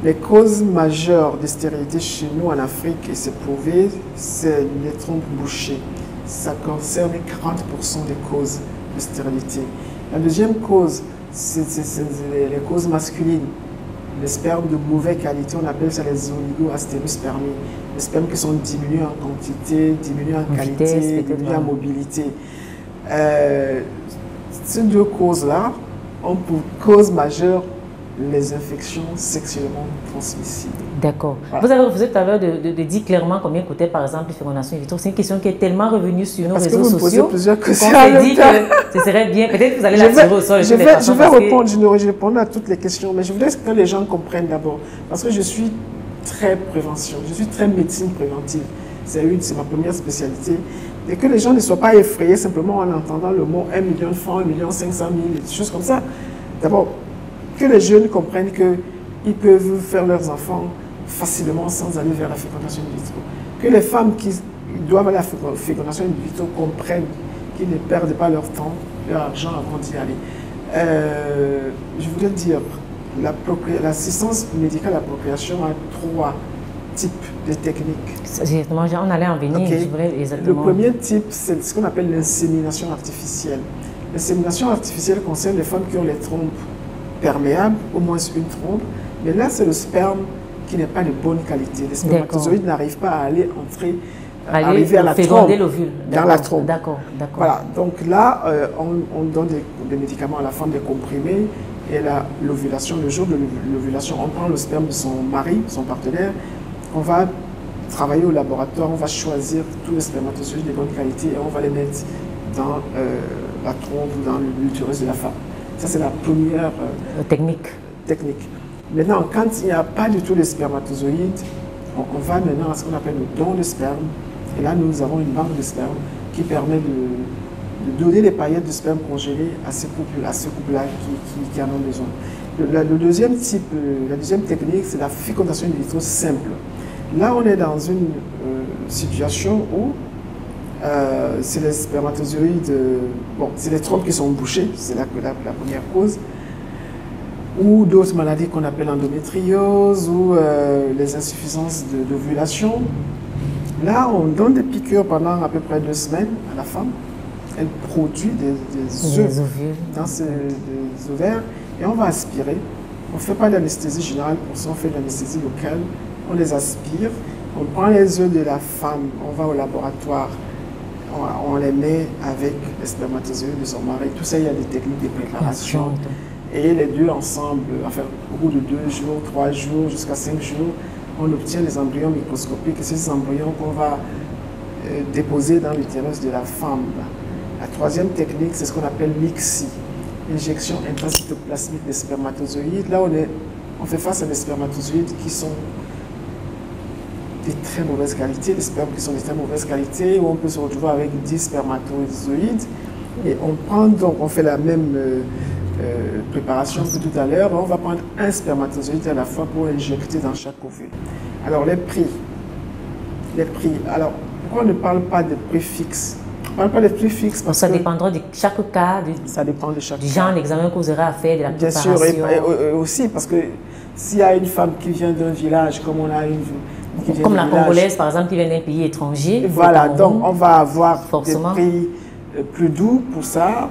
Les causes majeures de stérilité chez nous en Afrique, et c'est prouvé, c'est les trompes bouchées ça concerne 40% des causes de stérilité. La deuxième cause, c'est les, causes masculines. Les spermes de mauvaise qualité, on appelle ça les oligoastérospermies. Les spermes qui sont diminués en quantité, diminués en, qualité, diminués en mobilité. Euh, ces deux causes-là ont pour cause majeure les infections sexuellement transmissibles. D'accord. Vous avez refusé tout à l'heure de, de, dire clairement combien coûtait par exemple les fécondations in vitro. C'est une question qui est tellement revenue sur nos réseaux sociaux. qu'on s'est dit que ce serait bien. Peut-être que vous allez la tirer au sol. Je vais, je vais répondre, je ne répondre à toutes les questions, mais je voudrais que les gens comprennent d'abord. Parce que je suis très prévention, je suis très médecine préventive. C'est ma première spécialité. Et que les gens ne soient pas effrayés simplement en entendant le mot 1 million de francs, 1 million 500 000, des choses comme ça. D'abord, que les jeunes comprennent qu'ils peuvent faire leurs enfants facilement sans aller vers la fécondation in vitro. Que les femmes qui doivent aller à la fécondation in vitro comprennent qu'ils ne perdent pas leur temps, leur argent avant d'y aller. Euh, je voudrais dire, l'assistance médicale à la procréation a trois types de techniques. Exactement, on allait en venir. Le premier type, c'est ce qu'on appelle l'insémination artificielle. L'insémination artificielle concerne les femmes qui ont les trompes perméable, au moins une trompe. Mais là, c'est le sperme qui n'est pas de bonne qualité. Les spermatozoïdes n'arrivent pas à aller entrer, aller arriver à la trompe. Dans la trompe. D'accord, d'accord. Voilà, donc là, euh, on, donne des, médicaments à la femme, des comprimés, et l'ovulation, le jour de l'ovulation, on prend le sperme de son mari, son partenaire, on va travailler au laboratoire, on va choisir tous les spermatozoïdes de bonne qualité et on va les mettre dans euh, la trompe ou dans l'utérus de la femme. Ça, c'est la première euh, technique. technique. Maintenant, quand il n'y a pas du tout de spermatozoïdes, on, va maintenant à ce qu'on appelle le don de sperme. Et là, nous avons une banque de sperme qui permet de, donner les paillettes de sperme congelées à ces couples, à ce couple-là qui, en ont besoin. Le, deuxième type, euh, la deuxième technique, c'est la fécondation in vitro simple. Là, on est dans une euh, situation où euh, c'est les spermatozoïdes, euh, bon, c'est les trompes qui sont bouchées, c'est la, la, la, première cause, ou d'autres maladies qu'on appelle endométriose, ou euh, les insuffisances d'ovulation. Là, on donne des piqûres pendant à peu près deux semaines à la femme. Elle produit des, œufs dans ses ovaires et on va aspirer. On ne fait pas d'anesthésie générale pour ça, on fait de l'anesthésie locale. On les aspire, on prend les œufs de la femme, on va au laboratoire, on, les met avec les spermatozoïdes de son mari. Tout ça, il y a des techniques de préparation. Et les deux ensemble, enfin, au bout de deux jours, trois jours, jusqu'à cinq jours, on obtient les embryons microscopiques. C'est ces embryons qu'on va euh, déposer dans l'utérus de la femme. La troisième technique, c'est ce qu'on appelle l'ICSI, injection intracytoplasmique des spermatozoïdes. Là, on, est, on fait face à des spermatozoïdes qui sont de très mauvaise qualité, des spermes qui sont de très mauvaise qualité, où on peut se retrouver avec 10 spermatozoïdes. Et on prend donc, on fait la même euh, euh, préparation que tout à l'heure, on va prendre un spermatozoïde à la fois pour injecter dans chaque ovule. Alors les prix, les prix. Alors pourquoi on ne parle pas de prix fixes? On ne parle pas de prix fixes parce ça que dépendra de chaque cas, ça dépend de chaque du genre d'examen que vous aurez à faire, de la Bien préparation. sûr, et, aussi parce que s'il y a une femme qui vient d'un village, comme on a une Comme la Congolaise, par exemple, qui vient d'un pays étranger. Voilà, donc on va avoir Forcément. des prix euh, plus doux pour ça.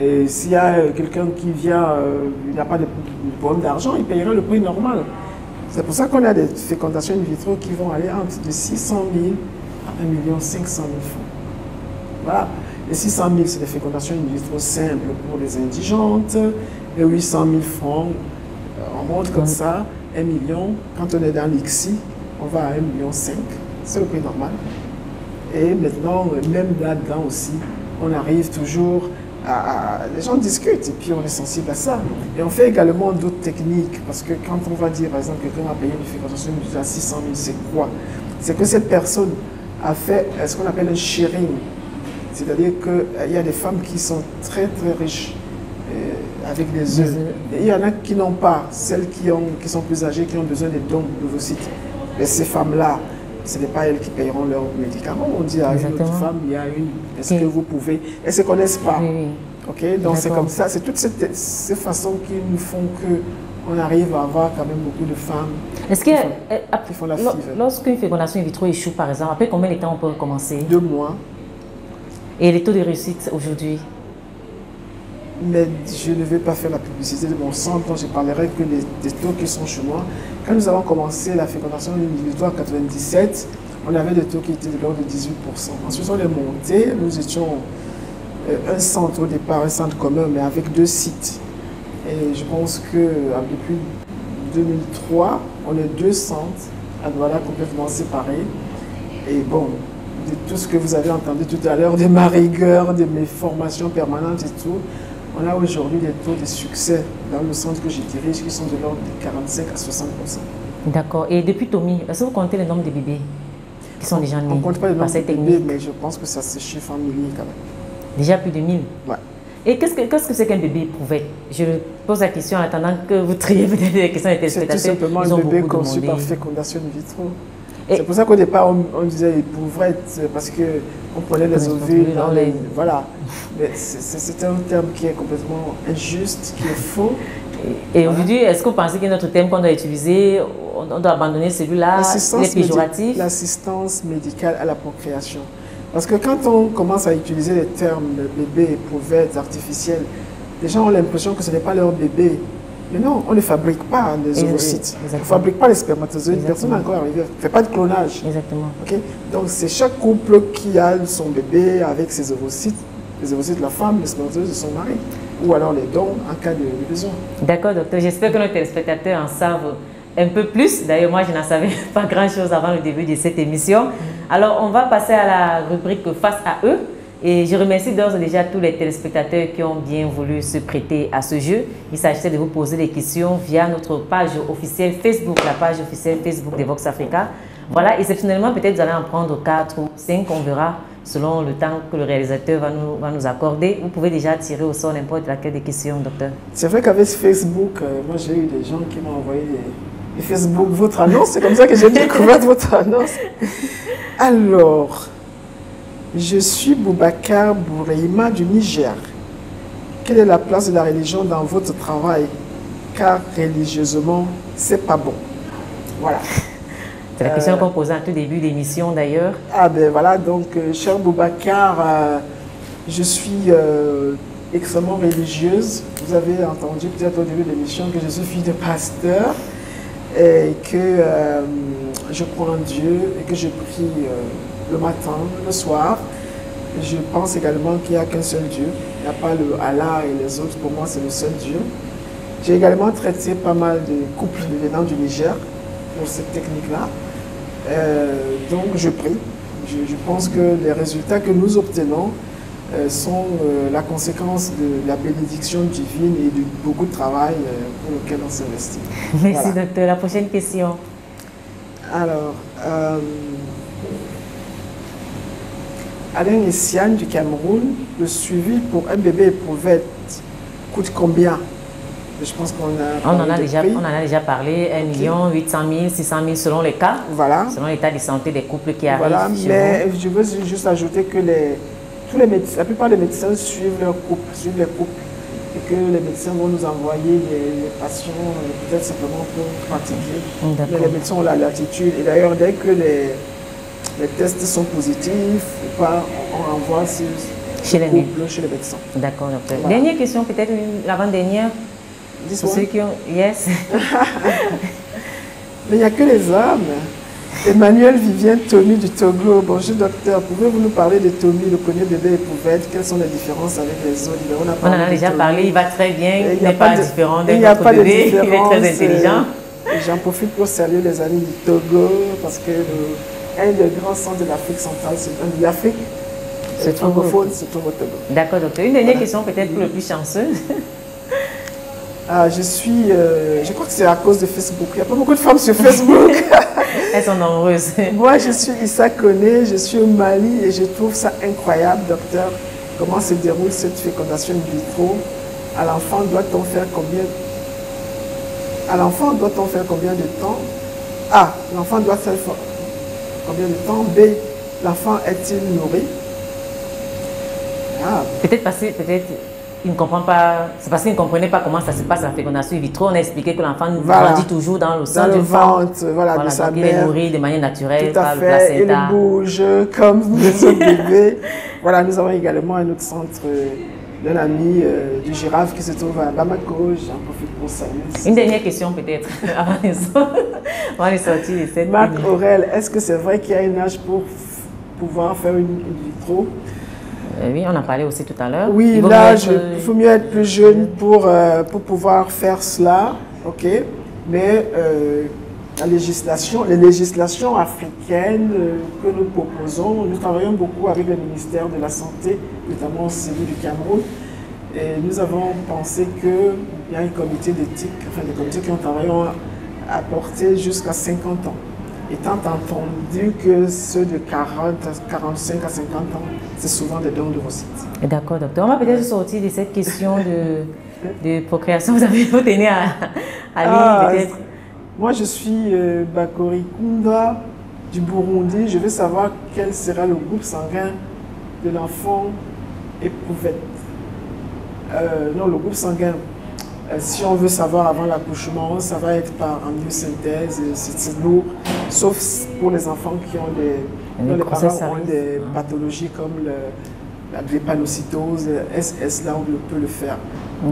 Et s'il y a euh, quelqu'un qui vient, euh, il n'a pas de, problème d'argent, il payera le prix normal. C'est pour ça qu'on a des fécondations in vitro qui vont aller entre de 600 000 à 1 500 000 francs. Voilà. Les 600 000, c'est des fécondations in vitro simples pour les indigentes. Et 800 000 francs, euh, on monte comme ça, 1 million. Quand on est dans l'ICSI, on va à 1 million 5. C'est le prix normal. Et maintenant, euh, même là-dedans aussi, on arrive toujours à, à- Les gens discutent et puis on est sensible à ça. Et on fait également d'autres techniques parce que quand on va dire, par exemple, quelqu'un a payé une fécondation à 600 000, c'est quoi? C'est que cette personne a fait euh, ce qu'on appelle un sharing. C'est-à-dire qu'il y a des femmes qui sont très très riches euh, avec des œufs. Et il y en a qui n'ont pas, celles qui, ont, qui sont plus âgées, qui ont besoin des dons de ovocytes. Mais ces femmes-là, ce n'est pas elles qui payeront leurs médicaments. On dit à une autre femme, il y a une, est-ce Oui. que vous pouvez? Elles ne se connaissent pas. Oui, oui. Ok, donc c'est comme ça, c'est toutes ces, ces façons qui nous font que on arrive à avoir quand même beaucoup de femmes. Est-ce que, Qui font- euh, qui font la lorsqu'une fécondation in vitro échoue, par exemple, après combien de temps on peut recommencer? Deux mois, Et les taux de réussite aujourd'hui? Mais je ne vais pas faire la publicité de mon centre, donc je parlerai que des, taux qui sont chez moi. Quand nous avons commencé la fécondation individuelle en 97, on avait des taux qui étaient de l'ordre de 18%. Ensuite, on est monté, nous étions euh, un centre au départ, un centre commun, mais avec deux sites. Et je pense que euh, depuis 2003, on est deux centres à Douala complètement séparés. Et bon, de tout ce que vous avez entendu tout à l'heure, de ma rigueur, de mes formations permanentes et tout, on a aujourd'hui des taux de succès dans le centre que je dirige qui sont de l'ordre de 45 à 60% D'accord. Et depuis Tommy, est-ce que vous comptez le nombre de bébés qui sont déjà nés On ne compte pas le nombre de bébés, mais je pense que ça se chiffre en milliers quand même. Déjà plus de 1000 Ouais. Et qu'est-ce que c'est qu'un bébé éprouvette Je pose la question en attendant que vous triez peut-être les questions des C'est tout téléspectateurs. simplement un bébé conçu par fécondation in vitro. C'est pour ça qu'au départ, on, on disait éprouvette, parce qu'on prenait les ovules dans les... les- Voilà. Mais c'est- un terme qui est complètement injuste, qui est faux. Et aujourd'hui, est-ce que vous pensez un autre terme qu'on doit utiliser on, on doit abandonner celui-là Il L'assistance est péjoratif? médi- L'assistance médicale à la procréation. Parce que quand on commence à utiliser les termes bébé, éprouvette, artificiel, les gens ont l'impression que ce n'est pas leur bébé. Mais non, on ne fabrique pas les ovocytes. On ne fabrique pas les spermatozoïdes. Personne n'est encore arrivé. On ne fait pas de clonage. Exactement. Ok? Donc c'est chaque couple qui a son bébé avec ses ovocytes, les ovocytes de la femme, les spermatozoïdes de son mari, ou alors les dons en cas de, de besoin. D'accord, docteur. J'espère que nos téléspectateurs en savent un peu plus. D'ailleurs, moi, je n'en savais pas grand-chose avant le début de cette émission. Alors, on va passer à la rubrique Face à eux. Et je remercie d'ores et déjà tous les téléspectateurs qui ont bien voulu se prêter à ce jeu. Il s'agissait de vous poser des questions via notre page officielle Facebook, la page officielle Facebook de Vox Africa. Voilà, exceptionnellement, peut-être vous allez en prendre 4 ou 5, on verra selon le temps que le réalisateur va nous, va nous accorder. Vous pouvez déjà tirer au sort n'importe laquelle des questions, docteur. C'est vrai qu'avec Facebook, euh, moi j'ai eu des gens qui m'ont envoyé Facebook, votre annonce, c'est comme ça que j'ai découvert votre annonce. Alors, je suis Boubacar Boureima du Niger. Quelle est la place de la religion dans votre travail? Car religieusement, c'est pas bon. Voilà. C'est la question Euh, qu'on posait en tout début d'émission d'ailleurs. Ah ben voilà, donc euh, cher Boubacar, euh, je suis extrêmement religieuse. Vous avez entendu peut-être au début de l'émission que je suis fille de pasteur et que je crois en Dieu et que je prie le matin, le soir. Je pense également qu'il n'y a qu'un seul Dieu. Il n'y a pas le Allah et les autres. Pour moi, c'est le seul Dieu. J'ai également traité pas mal de couples venant du Niger pour cette technique-là. Euh, donc je prie. Je, je pense que les résultats que nous obtenons euh, sont euh, la conséquence de la bénédiction divine et de beaucoup de travail pour lequel on s'investit. Merci, docteur. La prochaine question. Alors, Alain Essiane du Cameroun, le suivi pour un bébé éprouvette coûte combien? Je pense qu'on a. On en, a déjà, prix. on en a déjà parlé, 1 million, 800 000, 600 000 selon les cas, Voilà. selon l'état de santé des couples qui arrivent. Voilà, mais je veux juste ajouter que les, tous les médecins, la plupart des médecins suivent leur couple, suivent les couples, et que les médecins vont nous envoyer les, les patients, euh, peut-être simplement pour pratiquer. Mais les médecins ont la latitude. Et d'ailleurs, dès que les, les tests sont positifs, ou pas, on renvoie ce Chez les couple chez. D'accord, docteur. Voilà. Dernière question, peut-être l'avant-dernière, pour ceux qui ont... Yes. Mais il n'y a que les hommes. Emmanuel Vivien Tommy du Togo. Bonjour docteur, pouvez-vous nous parler de Tommy, le premier bébé éprouvette? Quelles sont les différences avec les autres? On, a On en a déjà parlé, il va très bien, Et il n'est pas, de- différent il d'un n'y a autre pas de bébé, il est très intelligent. euh, et J'en profite pour saluer les amis du Togo parce que le- un des grands centres de l'Afrique centrale, c'est un de l'Afrique francophone, se trouve au Togo. D'accord, docteur. Une dernière question peut-être pour le plus chanceux. Ah, je suis, euh, je crois que c'est à cause de Facebook. Il n'y a pas beaucoup de femmes sur Facebook. Elles sont nombreuses. Moi, je suis Issa Kone, je suis au Mali et je trouve ça incroyable, docteur, comment se déroule cette fécondation in vitro. À l'enfant, doit-on faire combien À l'enfant, doit-on faire combien de temps? A. L'enfant doit faire combien de temps B. L'enfant est-il nourri Ah, Peut-être parce que peut-être il ne comprend pas, c'est parce qu'il ne comprenait pas comment ça se passe la fécondation in vitro. On a expliqué que l'enfant Voilà. grandit toujours dans le sein le femme. ventre, voilà, Voilà, de sa donc il est mère. nourri de manière naturelle Tout à par le fait, et placenta. il bouge comme les autres bébés. Voilà, nous avons également un autre centre euh, d'un ami euh, du girafe qui se trouve à Bamako. J'en profite pour saluer. Une dernière question peut-être avant les autres. Avant les sorties de cette Marc. Aurel, est-ce que c'est vrai qu'il y a un âge pour pouvoir faire une vitro Euh, Oui, on en parlait aussi tout à l'heure. Oui, Il être- il faut mieux être plus jeune pour, euh, pour pouvoir faire cela, ok? Mais la législation, les législations africaines euh, que nous proposons, nous travaillons beaucoup avec le ministère de la Santé, notamment celui du Cameroun, et nous avons pensé qu'il y a un comité d'éthique, enfin des comités qui ont travaillé ont apporté jusqu'à 50 ans. Étant entendu que ceux de 40, à 45 à 50 ans, c'est souvent des dons de sites. D'accord, docteur. On va peut-être sortir de cette question de, de procréation. Vous avez vous tenez à, à Ah, peut-être. Moi, je suis euh, Bakori Kunda du Burundi. Je veux savoir quel sera le groupe sanguin de l'enfant éprouvette. Euh, non, le groupe sanguin, euh, si on veut savoir avant l'accouchement, ça va être par amniosynthèse, euh, c'est lourd, sauf pour les enfants qui ont des, Les dont les grossesses parents ont des pathologies comme le- la drépanocytose, SS, là on peut le faire.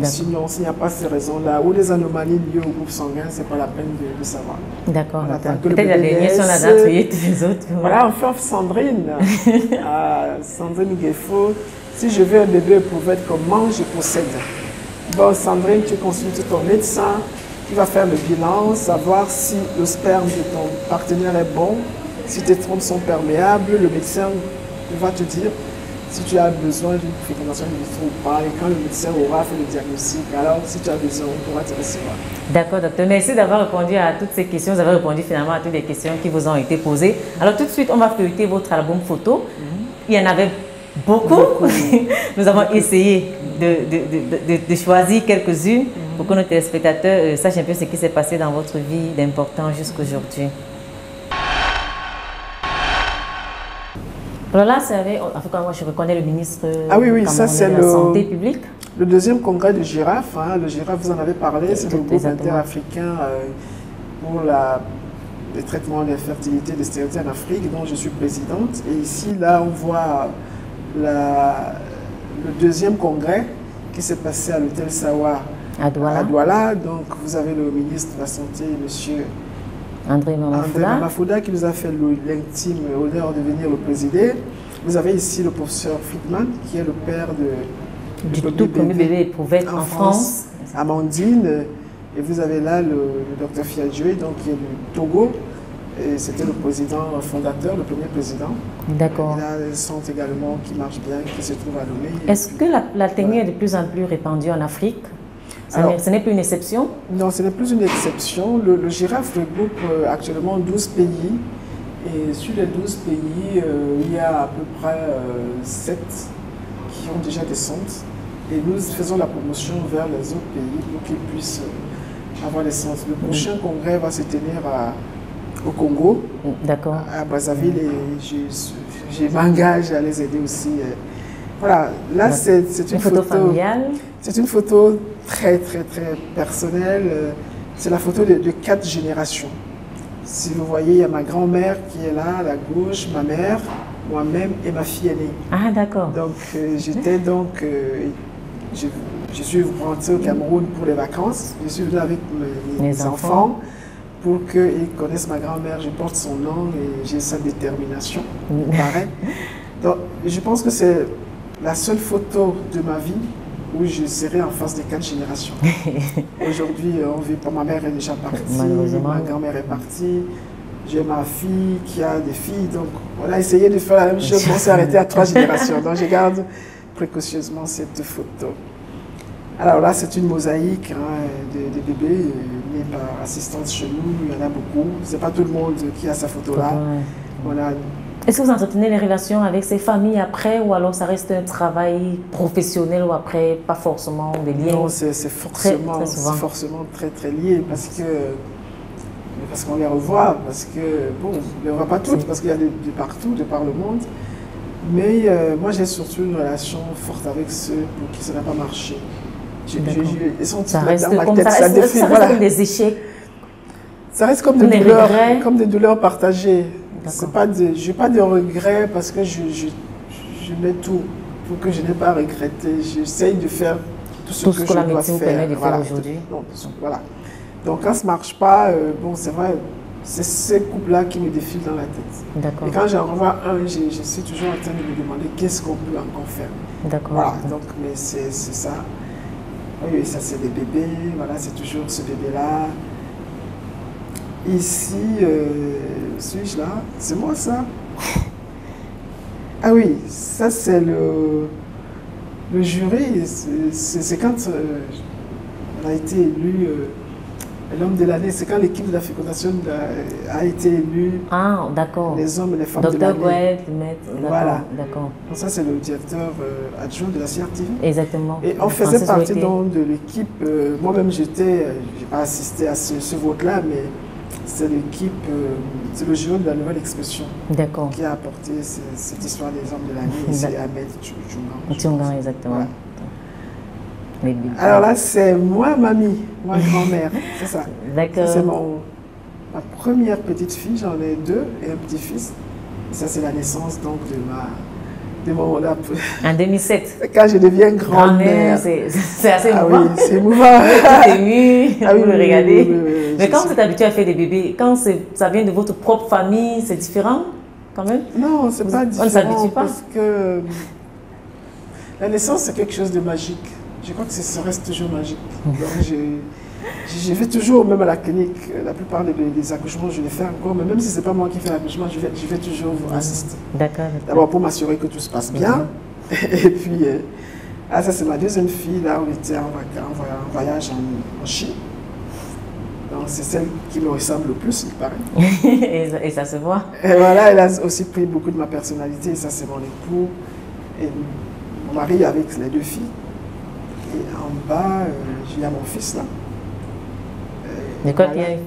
Sinon, s'il n'y a pas ces raisons-là, ou des anomalies liées au groupe sanguin, c'est pas la peine de, de savoir. D'accord, Peut-être la bébé dernière, si on a naisse, déjà trié tous les autres. Voilà, enfin Sandrine. Ah, Sandrine Gueffo. Si je veux un bébé éprouvette, comment je procède? Bon, Sandrine, tu consultes ton médecin, qui va faire le bilan, savoir si le sperme de ton partenaire est bon, si tes trompes sont perméables. Le médecin va te dire si tu as besoin d'une fécondation in vitro ou pas. Et quand le médecin aura fait le diagnostic, alors si tu as besoin, on pourra te recevoir. D'accord, docteur. Merci d'avoir répondu à toutes ces questions. Vous avez répondu finalement à toutes les questions qui vous ont été posées. Alors tout de suite, on va feuilleter votre album photo. Il y en avait beaucoup. Nous avons essayé de, de- de- de- choisir quelques-unes pour que nos téléspectateurs euh, sachent un peu ce qui s'est passé dans votre vie d'important jusqu'aujourd'hui. Alors là, c'est avec, en tout cas, moi je reconnais le ministre Ah oui, oui, ça, camerounais c'est de la le- Santé publique. Le deuxième congrès du girafe, hein, le girafe, vous en avez parlé, c'est le groupe interafricain euh, pour la, le traitement des fertilités et des stéréotypes en Afrique, dont je suis présidente. Et ici, là, on voit la- le deuxième congrès qui s'est passé à l'hôtel Sawa À Douala, à Douala. Donc, vous avez le ministre de la Santé, monsieur André André Mamafoula. Mamafouda qui nous a fait l'intime honneur de venir le présider. Vous avez ici le professeur Friedman, qui est le père de, du du tout premier bébé éprouvette en, France. Amandine. Et vous avez là le, le docteur Fiadjoué, donc qui est du Togo. Et c'était le président fondateur, le premier président. D'accord. Il y centres également qui marchent bien, qui se trouvent à Lomé. Est-ce que la, la tenue est de plus en plus répandue en Afrique? Alors- Ce n'est plus une exception Non, ce n'est plus une exception. Le, le girafe regroupe euh, actuellement 12 pays. Et sur les 12 pays, euh, il y a à peu près 7 qui ont déjà des centres. Et nous faisons la promotion vers les autres pays pour qu'ils puissent euh, avoir des centres. Le prochain congrès va se tenir à- au Congo, D'accord. à Brazzaville, et je, je m'engage à les aider aussi. euh. Voilà, là c'est c'est Une photo familiale c'est une photo très, très, très personnelle. Euh, C'est la photo de, de quatre générations. Si vous voyez, il y a ma grand-mère qui est là, à la gauche, ma mère, moi-même et ma fille aînée. Ah, d'accord. Donc, euh, j'étais donc. euh, je, je suis rentré au Cameroun pour les vacances. Je suis venu avec mes, enfants. enfants pour qu'ils connaissent ma grand-mère. Je porte son nom et j'ai sa détermination. il paraît. Donc, je pense que c'est la seule photo de ma vie où je serai en face des quatre générations. Aujourd'hui, euh, on vit pas. Ma mère est déjà partie, ma grand-mère est partie. J'ai ma fille qui a des filles, donc on a essayé de faire la même chose, on s'est arrêté à trois générations. Donc je garde précautionneusement cette photo. Alors là, c'est une mosaïque hein, des, des bébés euh, nés par assistance chez nous. Il y en a beaucoup. C'est pas tout le monde qui a sa photo là. Ouais. On a Est-ce que vous entretenez les relations avec ces familles après ou alors ça reste un travail professionnel ou après pas forcément des liens? Non, c'est forcément, très forcément très très lié parce que parce qu'on les revoit, parce que bon, on ne les voit pas toutes parce qu'il y a de, de partout, de par le monde. Mais euh, moi, j'ai surtout une relation forte avec ceux pour qui ça n'a pas marché. D'accord. j'ai- Ils sont Ça reste dans ma comme tête, ça, ça reste, défile, ça reste voilà. comme des échecs. Ça reste comme Comme des des douleurs, regrets. comme des douleurs partagées. C'est pas de, j'ai pas de regrets parce que je, je, je mets tout pour que je n'ai pas regretté. J'essaye de faire tout ce Tout que, ce que je la dois faire. permet de faire Voilà. aujourd'hui. Donc, voilà. Donc quand ça marche pas, euh, bon c'est vrai, c'est ces couples-là qui me défilent dans la tête. D'accord. Et quand j'en revois un, je, je suis toujours en train de me demander qu'est-ce qu'on peut encore faire. D'accord. Voilà, donc mais c'est c'est ça. Oui, ça c'est des bébés, voilà, c'est toujours ce bébé-là. Ici, euh, suis-je là? C'est moi ça? Ah oui, ça c'est le, le jury. C'est- quand euh, on a été élu euh, l'homme de l'année, c'est quand l'équipe de la fécondation a, a été élue, Ah, d'accord. les hommes et les femmes de Docteur l'année. Gouet, le maître. D'accord. Voilà. D'accord. Donc Ça c'est le directeur adjoint de la CRTV. Exactement. Et on Francis faisait partie donc de l'équipe. Moi-même, j'étais, j'ai pas assisté à ce, ce vote-là, mais c'est l'équipe, euh, c'est le jury de la nouvelle expression D'accord. qui a apporté ce- cette histoire des hommes de l'année. C'est. Ahmed. Tchongan, exactement. Alors là, c'est moi, mamie, moi, grand-mère. c'est ça. D'accord. c'est ma première petite fille. J'en ai deux et un petit-fils. Et ça, c'est la naissance donc de ma, de mon, la- En 2007. quand je deviens Grand-mère, grand-mère. c'est assez Ah oui, c'est émouvant. Tout ému, Ah oui, vous oui, le oui, regardez. oui, oui, oui, Mais quand vous êtes habitué à faire des bébés, quand ça vient de votre propre famille, c'est différent quand même? Non, c'est pas On ne différent. s'habitue pas. Parce que la naissance, c'est quelque chose de magique. Je crois que ça reste toujours magique. Mmh. Donc, je- vais toujours, même à la clinique, la plupart des, des accouchements, je les fais encore. Mais même si ce n'est pas moi qui fais l'accouchement, je vais, je vais toujours vous assister. D'accord. D'abord pour m'assurer que tout se passe bien. Et puis, euh, ah, ça c'est ma deuxième fille. Là, on était en, en voy- en voyage en, en Chine. Donc, c'est celle qui me ressemble le plus, il paraît. et, ça- et se voit. Et voilà, elle a aussi pris beaucoup de ma personnalité. Ça, c'est mon époux. Et mon mari avec les deux filles. Et en bas, euh, il y a mon fils là. Euh, Mais quand voilà. il y a,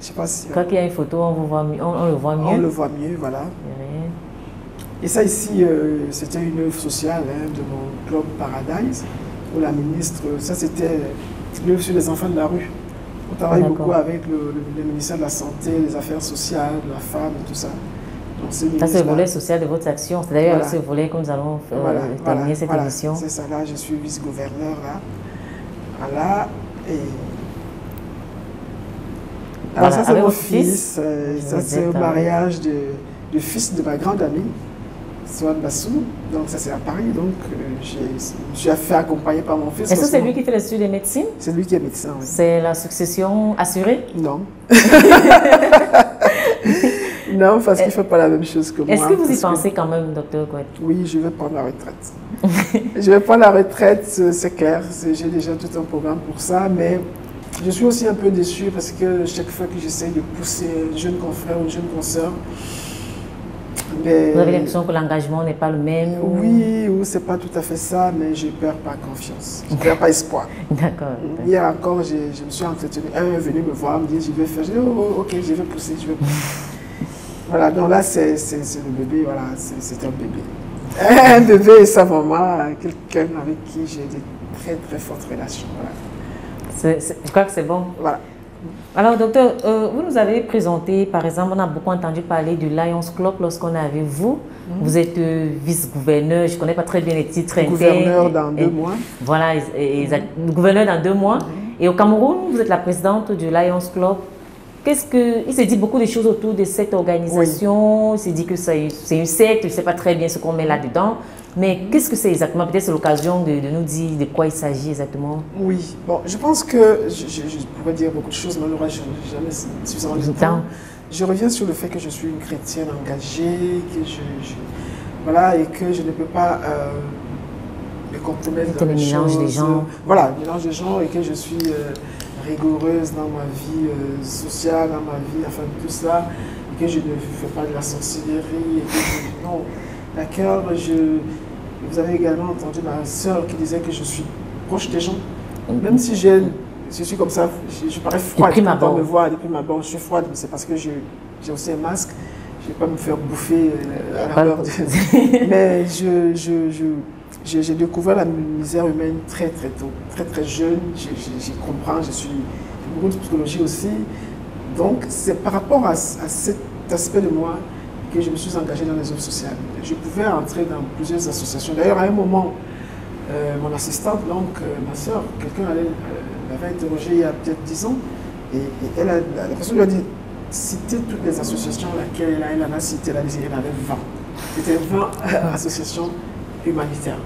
Je sais pas si quand il y a une photo, on, vous voit mieux- on, on le voit on mieux. le voit mieux, voilà. Et ça ici, euh, c'était une œuvre sociale hein, de mon club Paradise, où la ministre, ça c'était une œuvre sur les enfants de la rue. On travaille D'accord. beaucoup avec le, le- le ministère de la Santé, des Affaires sociales, de la femme tout ça. Donc, Ça, c'est le volet social de votre action. C'est d'ailleurs Voilà. ce volet que nous allons euh, Voilà, terminer voilà, cette voilà. émission. C'est ça, là, je suis vice-gouverneur, là. Voilà, et... Alors Voilà, ça, c'est mon fils, euh, ça, c'est au parlé. mariage de, du fils de ma grande amie, Swan Bassou. Donc, ça, c'est à Paris. Donc, euh, je suis fait accompagner par mon fils. Est-ce que c'est lui qui fait l'étude de médecine C'est lui qui est médecin, oui. C'est la succession assurée? Non. Non, parce qu'il ne fait pas la même chose que moi. Est-ce que vous y pensez quand même, docteur Gouet Oui, je vais prendre la retraite. je vais prendre la retraite, c'est clair. J'ai déjà tout un programme pour ça, mais je suis aussi un peu déçu parce que chaque fois que j'essaye de pousser un jeune confrère ou une jeune consoeur, mais Vous avez l'impression que l'engagement n'est pas le même ou- oui, ou c'est pas tout à fait ça, mais je perds pas confiance, je perds pas espoir. D'accord. Hier encore, je me suis entretenu. Un est venu me voir, me dire je vais faire. Je dis oh, oh, ok, je vais pousser, je vais pousser. voilà, donc là, c'est le bébé, voilà, c'est c'est un bébé. Un bébé et sa maman, quelqu'un avec qui j'ai des très très fortes relations. Voilà. Je crois que c'est bon. Voilà. Alors, docteur, euh, vous nous avez présenté, par exemple, on a beaucoup entendu parler du Lions Club lorsqu'on est avec vous. Vous êtes euh, vice-gouverneur, je ne connais pas très bien les titres. Gouverneur dans deux Et- mois. Voilà, et- gouverneur dans deux mois. Et au Cameroun, vous êtes la présidente du Lions Club. Qu'est-ce que, il s'est dit beaucoup de choses autour de cette organisation. Il s'est dit que c'est une secte, je ne sais pas très bien ce qu'on met là-dedans. Mais qu'est-ce que c'est exactement? Peut-être c'est l'occasion de, de nous dire de quoi il s'agit exactement. Oui, bon, je pense que je, je- je pourrais dire beaucoup de choses, mais je n'ai jamais suffisamment de temps. Je reviens sur le fait que je suis une chrétienne engagée, que je, je- voilà, et que je ne peux pas euh, me compromettre dans le mélange choses. des gens. Voilà, le mélange des gens et que je suis euh, rigoureuse dans ma vie euh, sociale, dans ma vie, enfin tout ça, et que je ne fais pas de la sorcellerie, et que je, non, d'accord, je, vous avez également entendu ma soeur qui disait que je suis proche des gens, même si j'ai, je suis comme ça, je, je parais froide prime quand on me voit, depuis ma bord, je suis froide, mais c'est parce que j'ai aussi un masque, je ne vais pas me faire bouffer euh, à Pas- l'heure de... Mais je, je, je, j'ai découvert la misère humaine très très tôt, très très jeune. J'y comprends, je suis beaucoup de psychologie aussi. Donc c'est par rapport à, à cet aspect de moi que je me suis engagé dans les œuvres sociales. Je pouvais entrer dans plusieurs associations. D'ailleurs, à un moment, euh, mon assistante, donc euh, ma soeur, quelqu'un allait, euh, l'avait interrogée il y a peut-être 10 ans, et, elle a, la personne lui a dit citer toutes les associations laquelle elle elle en a cité, elle a en avait 20. C'était 20 associations humanitaires.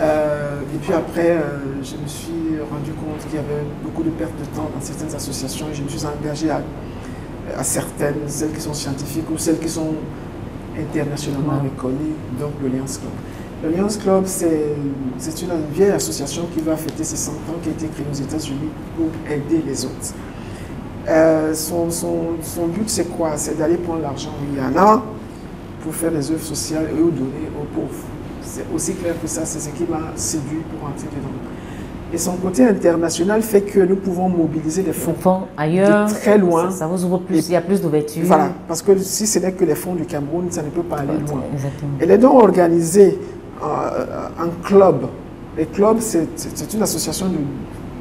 Euh, et puis après, euh, je me suis rendu compte qu'il y avait beaucoup de pertes de temps dans certaines associations et je me suis engagé à, à certaines, celles qui sont scientifiques ou celles qui sont internationalement reconnues, donc le Lions Club. Le Lions Club, c'est une vieille association qui va fêter ses 100 ans, qui a été créée aux États-Unis pour aider les autres. Euh, son, son, son but, c'est quoi? C'est d'aller prendre l'argent où il y en a pour faire des œuvres sociales et au donner aux pauvres. C'est aussi clair que ça, c'est ce qui m'a séduit pour entrer dedans. Et son côté international fait que nous pouvons mobiliser des fonds. Fonds ailleurs, De très loin. Ça, ça vous ouvre plus, il y a plus d'ouverture. Voilà, parce que si ce n'est que les fonds du Cameroun, ça ne peut pas aller loin. Exactement. Elle est donc organisée euh, en club. Les clubs, c'est une association de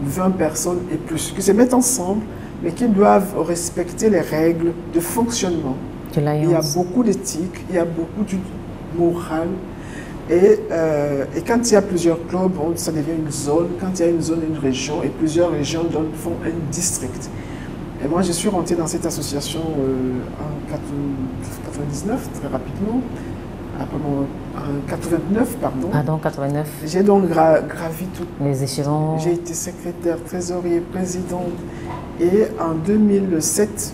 20 personnes et plus qui se mettent ensemble, mais qui doivent respecter les règles de fonctionnement. De Il y a beaucoup d'éthique, il y a beaucoup de morale. Et, euh, et quand il y a plusieurs clubs, on- ça devient une zone. Quand il y a une zone, une région, et plusieurs régions donnent- font un district. Et moi, je suis rentré dans cette association euh, en 99, très rapidement. Après mon- en 89, pardon. Pardon, 89, J'ai donc gra- gravi tout. les échelons. J'ai été secrétaire, trésorier, président. Et en 2007,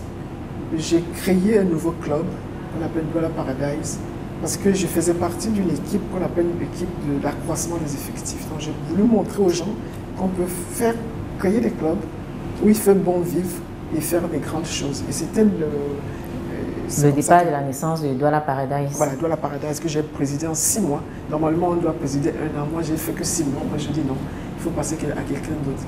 j'ai créé un nouveau club qu'on appelle Douala Paradise. Parce que je faisais partie d'une équipe qu'on appelle l'équipe de l'accroissement des effectifs. Donc j'ai voulu montrer aux gens qu'on peut faire créer des clubs où il fait bon vivre et faire des grandes choses. Et c'était le, euh, Le départ de la naissance de Douala Paradise. voilà, Douala Paradise que j'ai présidé en six mois. Normalement, on doit présider un an. Moi, j'ai fait que six mois. Moi, je dis non, il faut passer à quelqu'un d'autre.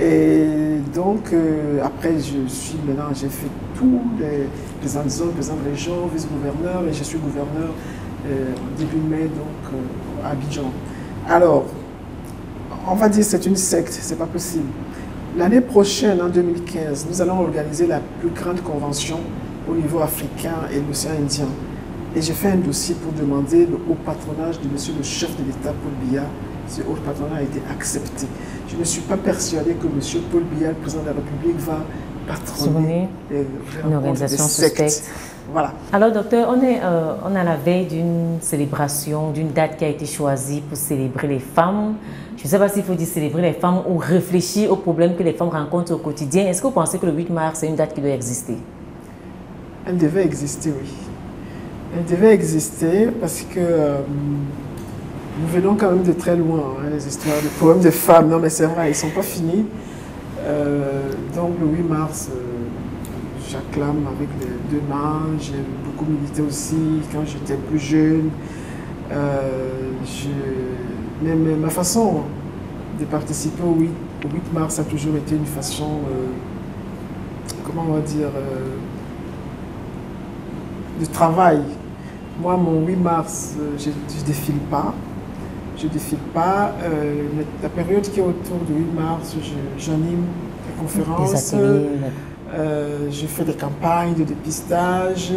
Et donc, euh, après, je suis maintenant, j'ai fait tous les présidents de zone, président de région, vice-gouverneur, et je suis gouverneur euh, début mai, donc euh, à Abidjan. Alors, on va dire que c'est une secte, c'est pas possible. L'année prochaine, en 2015, nous allons organiser la plus grande convention au niveau africain et l'océan Indien. Et j'ai fait un dossier pour demander le haut patronage de monsieur le chef de l'État, Paul Biya. Ce haut patronage a été accepté. Je ne suis pas persuadé que monsieur Paul Biya, président de la République, va une organisation suspecte. Voilà. Alors, docteur, on est, euh, on est à la veille d'une célébration, d'une date qui a été choisie pour célébrer les femmes. Je ne sais pas s'il faut dire célébrer les femmes ou réfléchir aux problèmes que les femmes rencontrent au quotidien. Est-ce que vous pensez que le 8 mars, c'est une date qui doit exister? Elle devait exister, oui. Elle devait exister parce que euh, nous venons quand même de très loin, hein, les histoires, les problèmes de femmes. Non, mais c'est vrai, ils ne sont pas finis. Euh, donc le 8 mars, euh, j'acclame avec les deux mains. J'ai beaucoup milité aussi quand j'étais plus jeune. mais, ma façon de participer au 8, au 8, mars a toujours été une façon, comment on va dire, de travail. Moi, mon 8 mars, euh, je ne défile pas. Je ne défile pas. Euh, la période qui est autour du 8 mars, j'anime des conférences. Euh, je fais des campagnes de dépistage,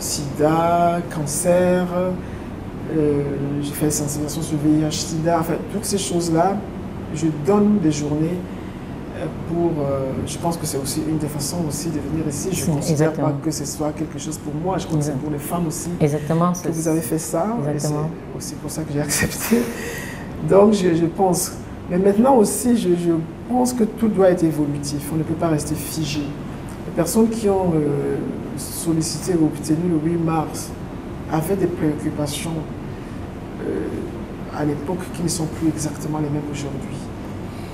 sida, cancer. je fais des sensibilisations sur le VIH, sida. Enfin, toutes ces choses-là, je donne des journées pour, euh, je pense que c'est aussi une des façons aussi de venir ici. Je ne considère pas que ce soit quelque chose pour moi, je crois que c'est pour les femmes aussi Exactement, que vous avez fait ça. C'est aussi pour ça que j'ai accepté. Donc je, pense, mais maintenant aussi, je, pense que tout doit être évolutif, on ne peut pas rester figé. Les personnes qui ont euh, sollicité ou obtenu le 8 mars avaient des préoccupations euh, à l'époque qui ne sont plus exactement les mêmes aujourd'hui.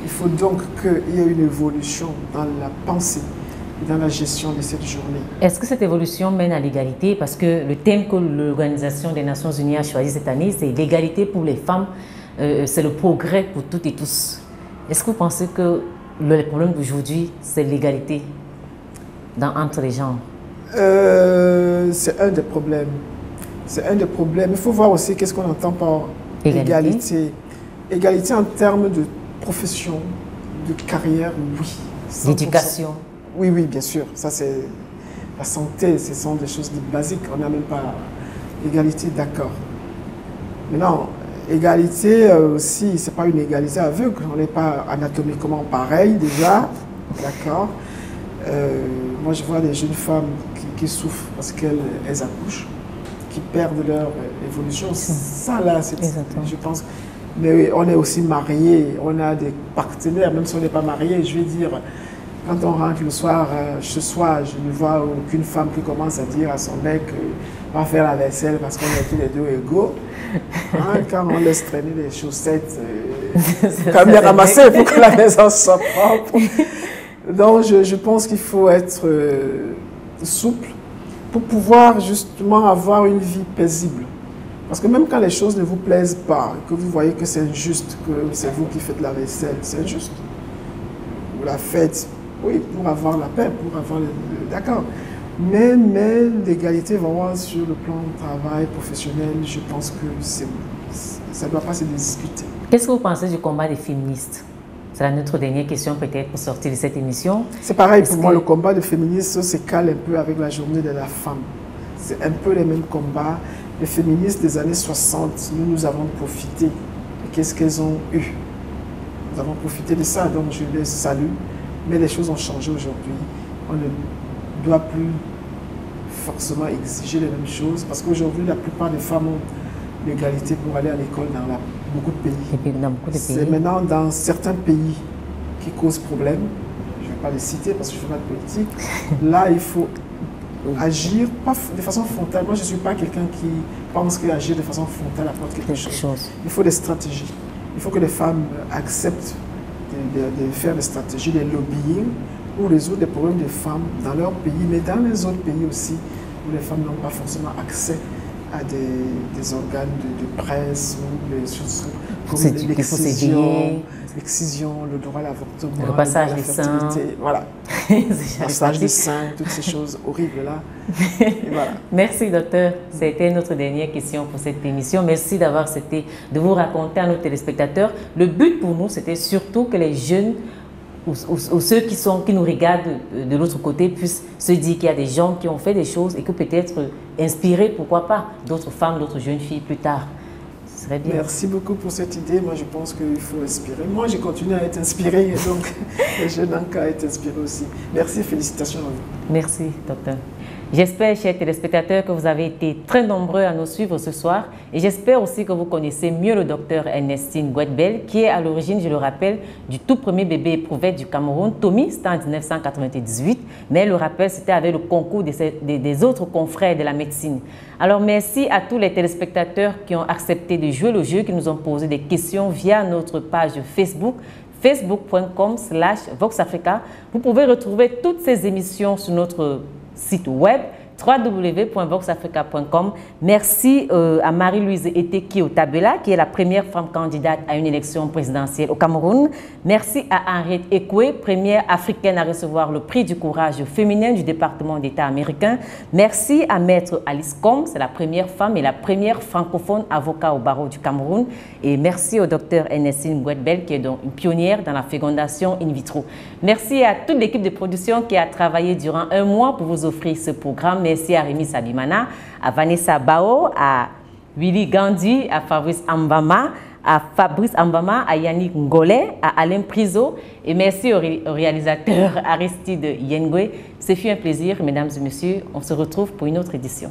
Il faut donc qu'il y ait une évolution dans la pensée et dans la gestion de cette journée. Est-ce que cette évolution mène à l'égalité? Parce que le thème que l'Organisation des Nations Unies a choisi cette année, c'est l'égalité pour les femmes, euh, c'est le progrès pour toutes et tous. Est-ce que vous pensez que le problème d'aujourd'hui, c'est l'égalité entre les genres? Euh, C'est un des problèmes. C'est un des problèmes. Il faut voir aussi qu'est-ce qu'on entend par égalité? égalité. Égalité en termes de profession, de carrière, oui. L'éducation Oui, oui, bien sûr. Ça, c'est la santé, ce sont des choses basiques. On n'a même pas égalité, d'accord. Maintenant, égalité euh, aussi, c'est pas une égalité aveugle. On n'est pas anatomiquement pareil déjà, d'accord. Euh, moi, je vois des jeunes femmes qui, souffrent parce qu'elles accouchent, qui perdent leur évolution. Ça, là, c'est, je pense, mais on est aussi mariés, on a des partenaires, même si on n'est pas marié, je veux dire, quand on rentre le soir, euh, ce soir, je ne vois aucune femme qui commence à dire à son mec, euh, va faire la vaisselle parce qu'on est tous les deux égaux. Hein, quand on laisse traîner les chaussettes, euh, quand bien ramasser pour que la maison soit propre. Donc je, je pense qu'il faut être souple pour pouvoir justement avoir une vie paisible. Parce que même quand les choses ne vous plaisent pas, que vous voyez que c'est injuste, que c'est vous qui faites la vaisselle, c'est injuste. Vous la faites, oui, pour avoir la paix, pour avoir le... D'accord. Mais, mais l'égalité vraiment sur le plan travail professionnel, je pense que ça ne doit pas se discuter. Qu'est-ce que vous pensez du combat des féministes? C'est notre dernière question peut-être pour sortir de cette émission. C'est pareil pour moi, le combat des féministes se cale un peu avec la journée de la femme. C'est un peu les mêmes combats les féministes des années 60, nous, nous avons profité. qu'est-ce qu'elles ont eu? Nous avons profité de ça, donc je les salue. Mais les choses ont changé aujourd'hui. On ne doit plus forcément exiger les mêmes choses parce qu'aujourd'hui, la plupart des femmes ont l'égalité pour aller à l'école dans beaucoup de pays. C'est maintenant dans certains pays qui causent problème. Je ne vais pas les citer parce que je ne fais pas de politique. Là, il faut agir pas de façon frontale. Moi, je ne suis pas quelqu'un qui pense qu'agir de façon frontale apporte quelque, chose. Il faut des stratégies. Il faut que les femmes acceptent de, faire des stratégies, des lobbying pour résoudre les problèmes des femmes dans leur pays, mais dans les autres pays aussi, où les femmes n'ont pas forcément accès à des, organes de, presse ou des choses l'excision, le droit à l'avortement, le passage des seins. Voilà. le passage des seins, toutes ces choses horribles là. voilà. Merci docteur. C'était notre dernière question pour cette émission. Merci d'avoir accepté de vous raconter à nos téléspectateurs. Le but pour nous, c'était surtout que les jeunes ou, ceux qui, sont, qui nous regardent de, l'autre côté puissent se dire qu'il y a des gens qui ont fait des choses et que peut-être inspirer, pourquoi pas, d'autres femmes, d'autres jeunes filles plus tard. Ce serait bien. Merci beaucoup pour cette idée. Moi, je pense qu'il faut inspirer. Moi, j'ai continué à être inspirée, donc les jeunes n'ont qu'à être inspirés aussi. Merci, félicitations à vous. Merci, docteur. J'espère, chers téléspectateurs, que vous avez été très nombreux à nous suivre ce soir et j'espère aussi que vous connaissez mieux le docteur Ernestine Guetbel, qui est à l'origine, je le rappelle, du tout premier bébé éprouvé du Cameroun. Tommy, c'était en 1998, mais le rappel, c'était avec le concours des, des autres confrères de la médecine. Alors, merci à tous les téléspectateurs qui ont accepté de jouer le jeu, qui nous ont posé des questions via notre page Facebook facebook.com slash voxafrica. Vous pouvez retrouver toutes ces émissions sur notre site web www.voxafrica.com. Merci euh, à Marie-Louise Eteki Tabela, qui est la première femme candidate à une élection présidentielle au Cameroun. Merci à Henriette Ekwe, première africaine à recevoir le prix du courage féminin du département d'État américain. Merci à Maître Alice Com, c'est la première femme et la première francophone avocat au barreau du Cameroun. Et merci au docteur Enesine Ngouetbel, qui est donc une pionnière dans la fécondation in vitro. Merci à toute l'équipe de production qui a travaillé durant un mois pour vous offrir ce programme. Merci à Rémi Sabimana, à Vanessa Bao, à Willy Gandhi, à Fabrice Ambama, à Fabrice Ambama, à Yannick Ngolé, à Alain Priso et merci au, réalisateur Aristide Yengwe. Ce un plaisir, mesdames et messieurs. On se retrouve pour une autre édition.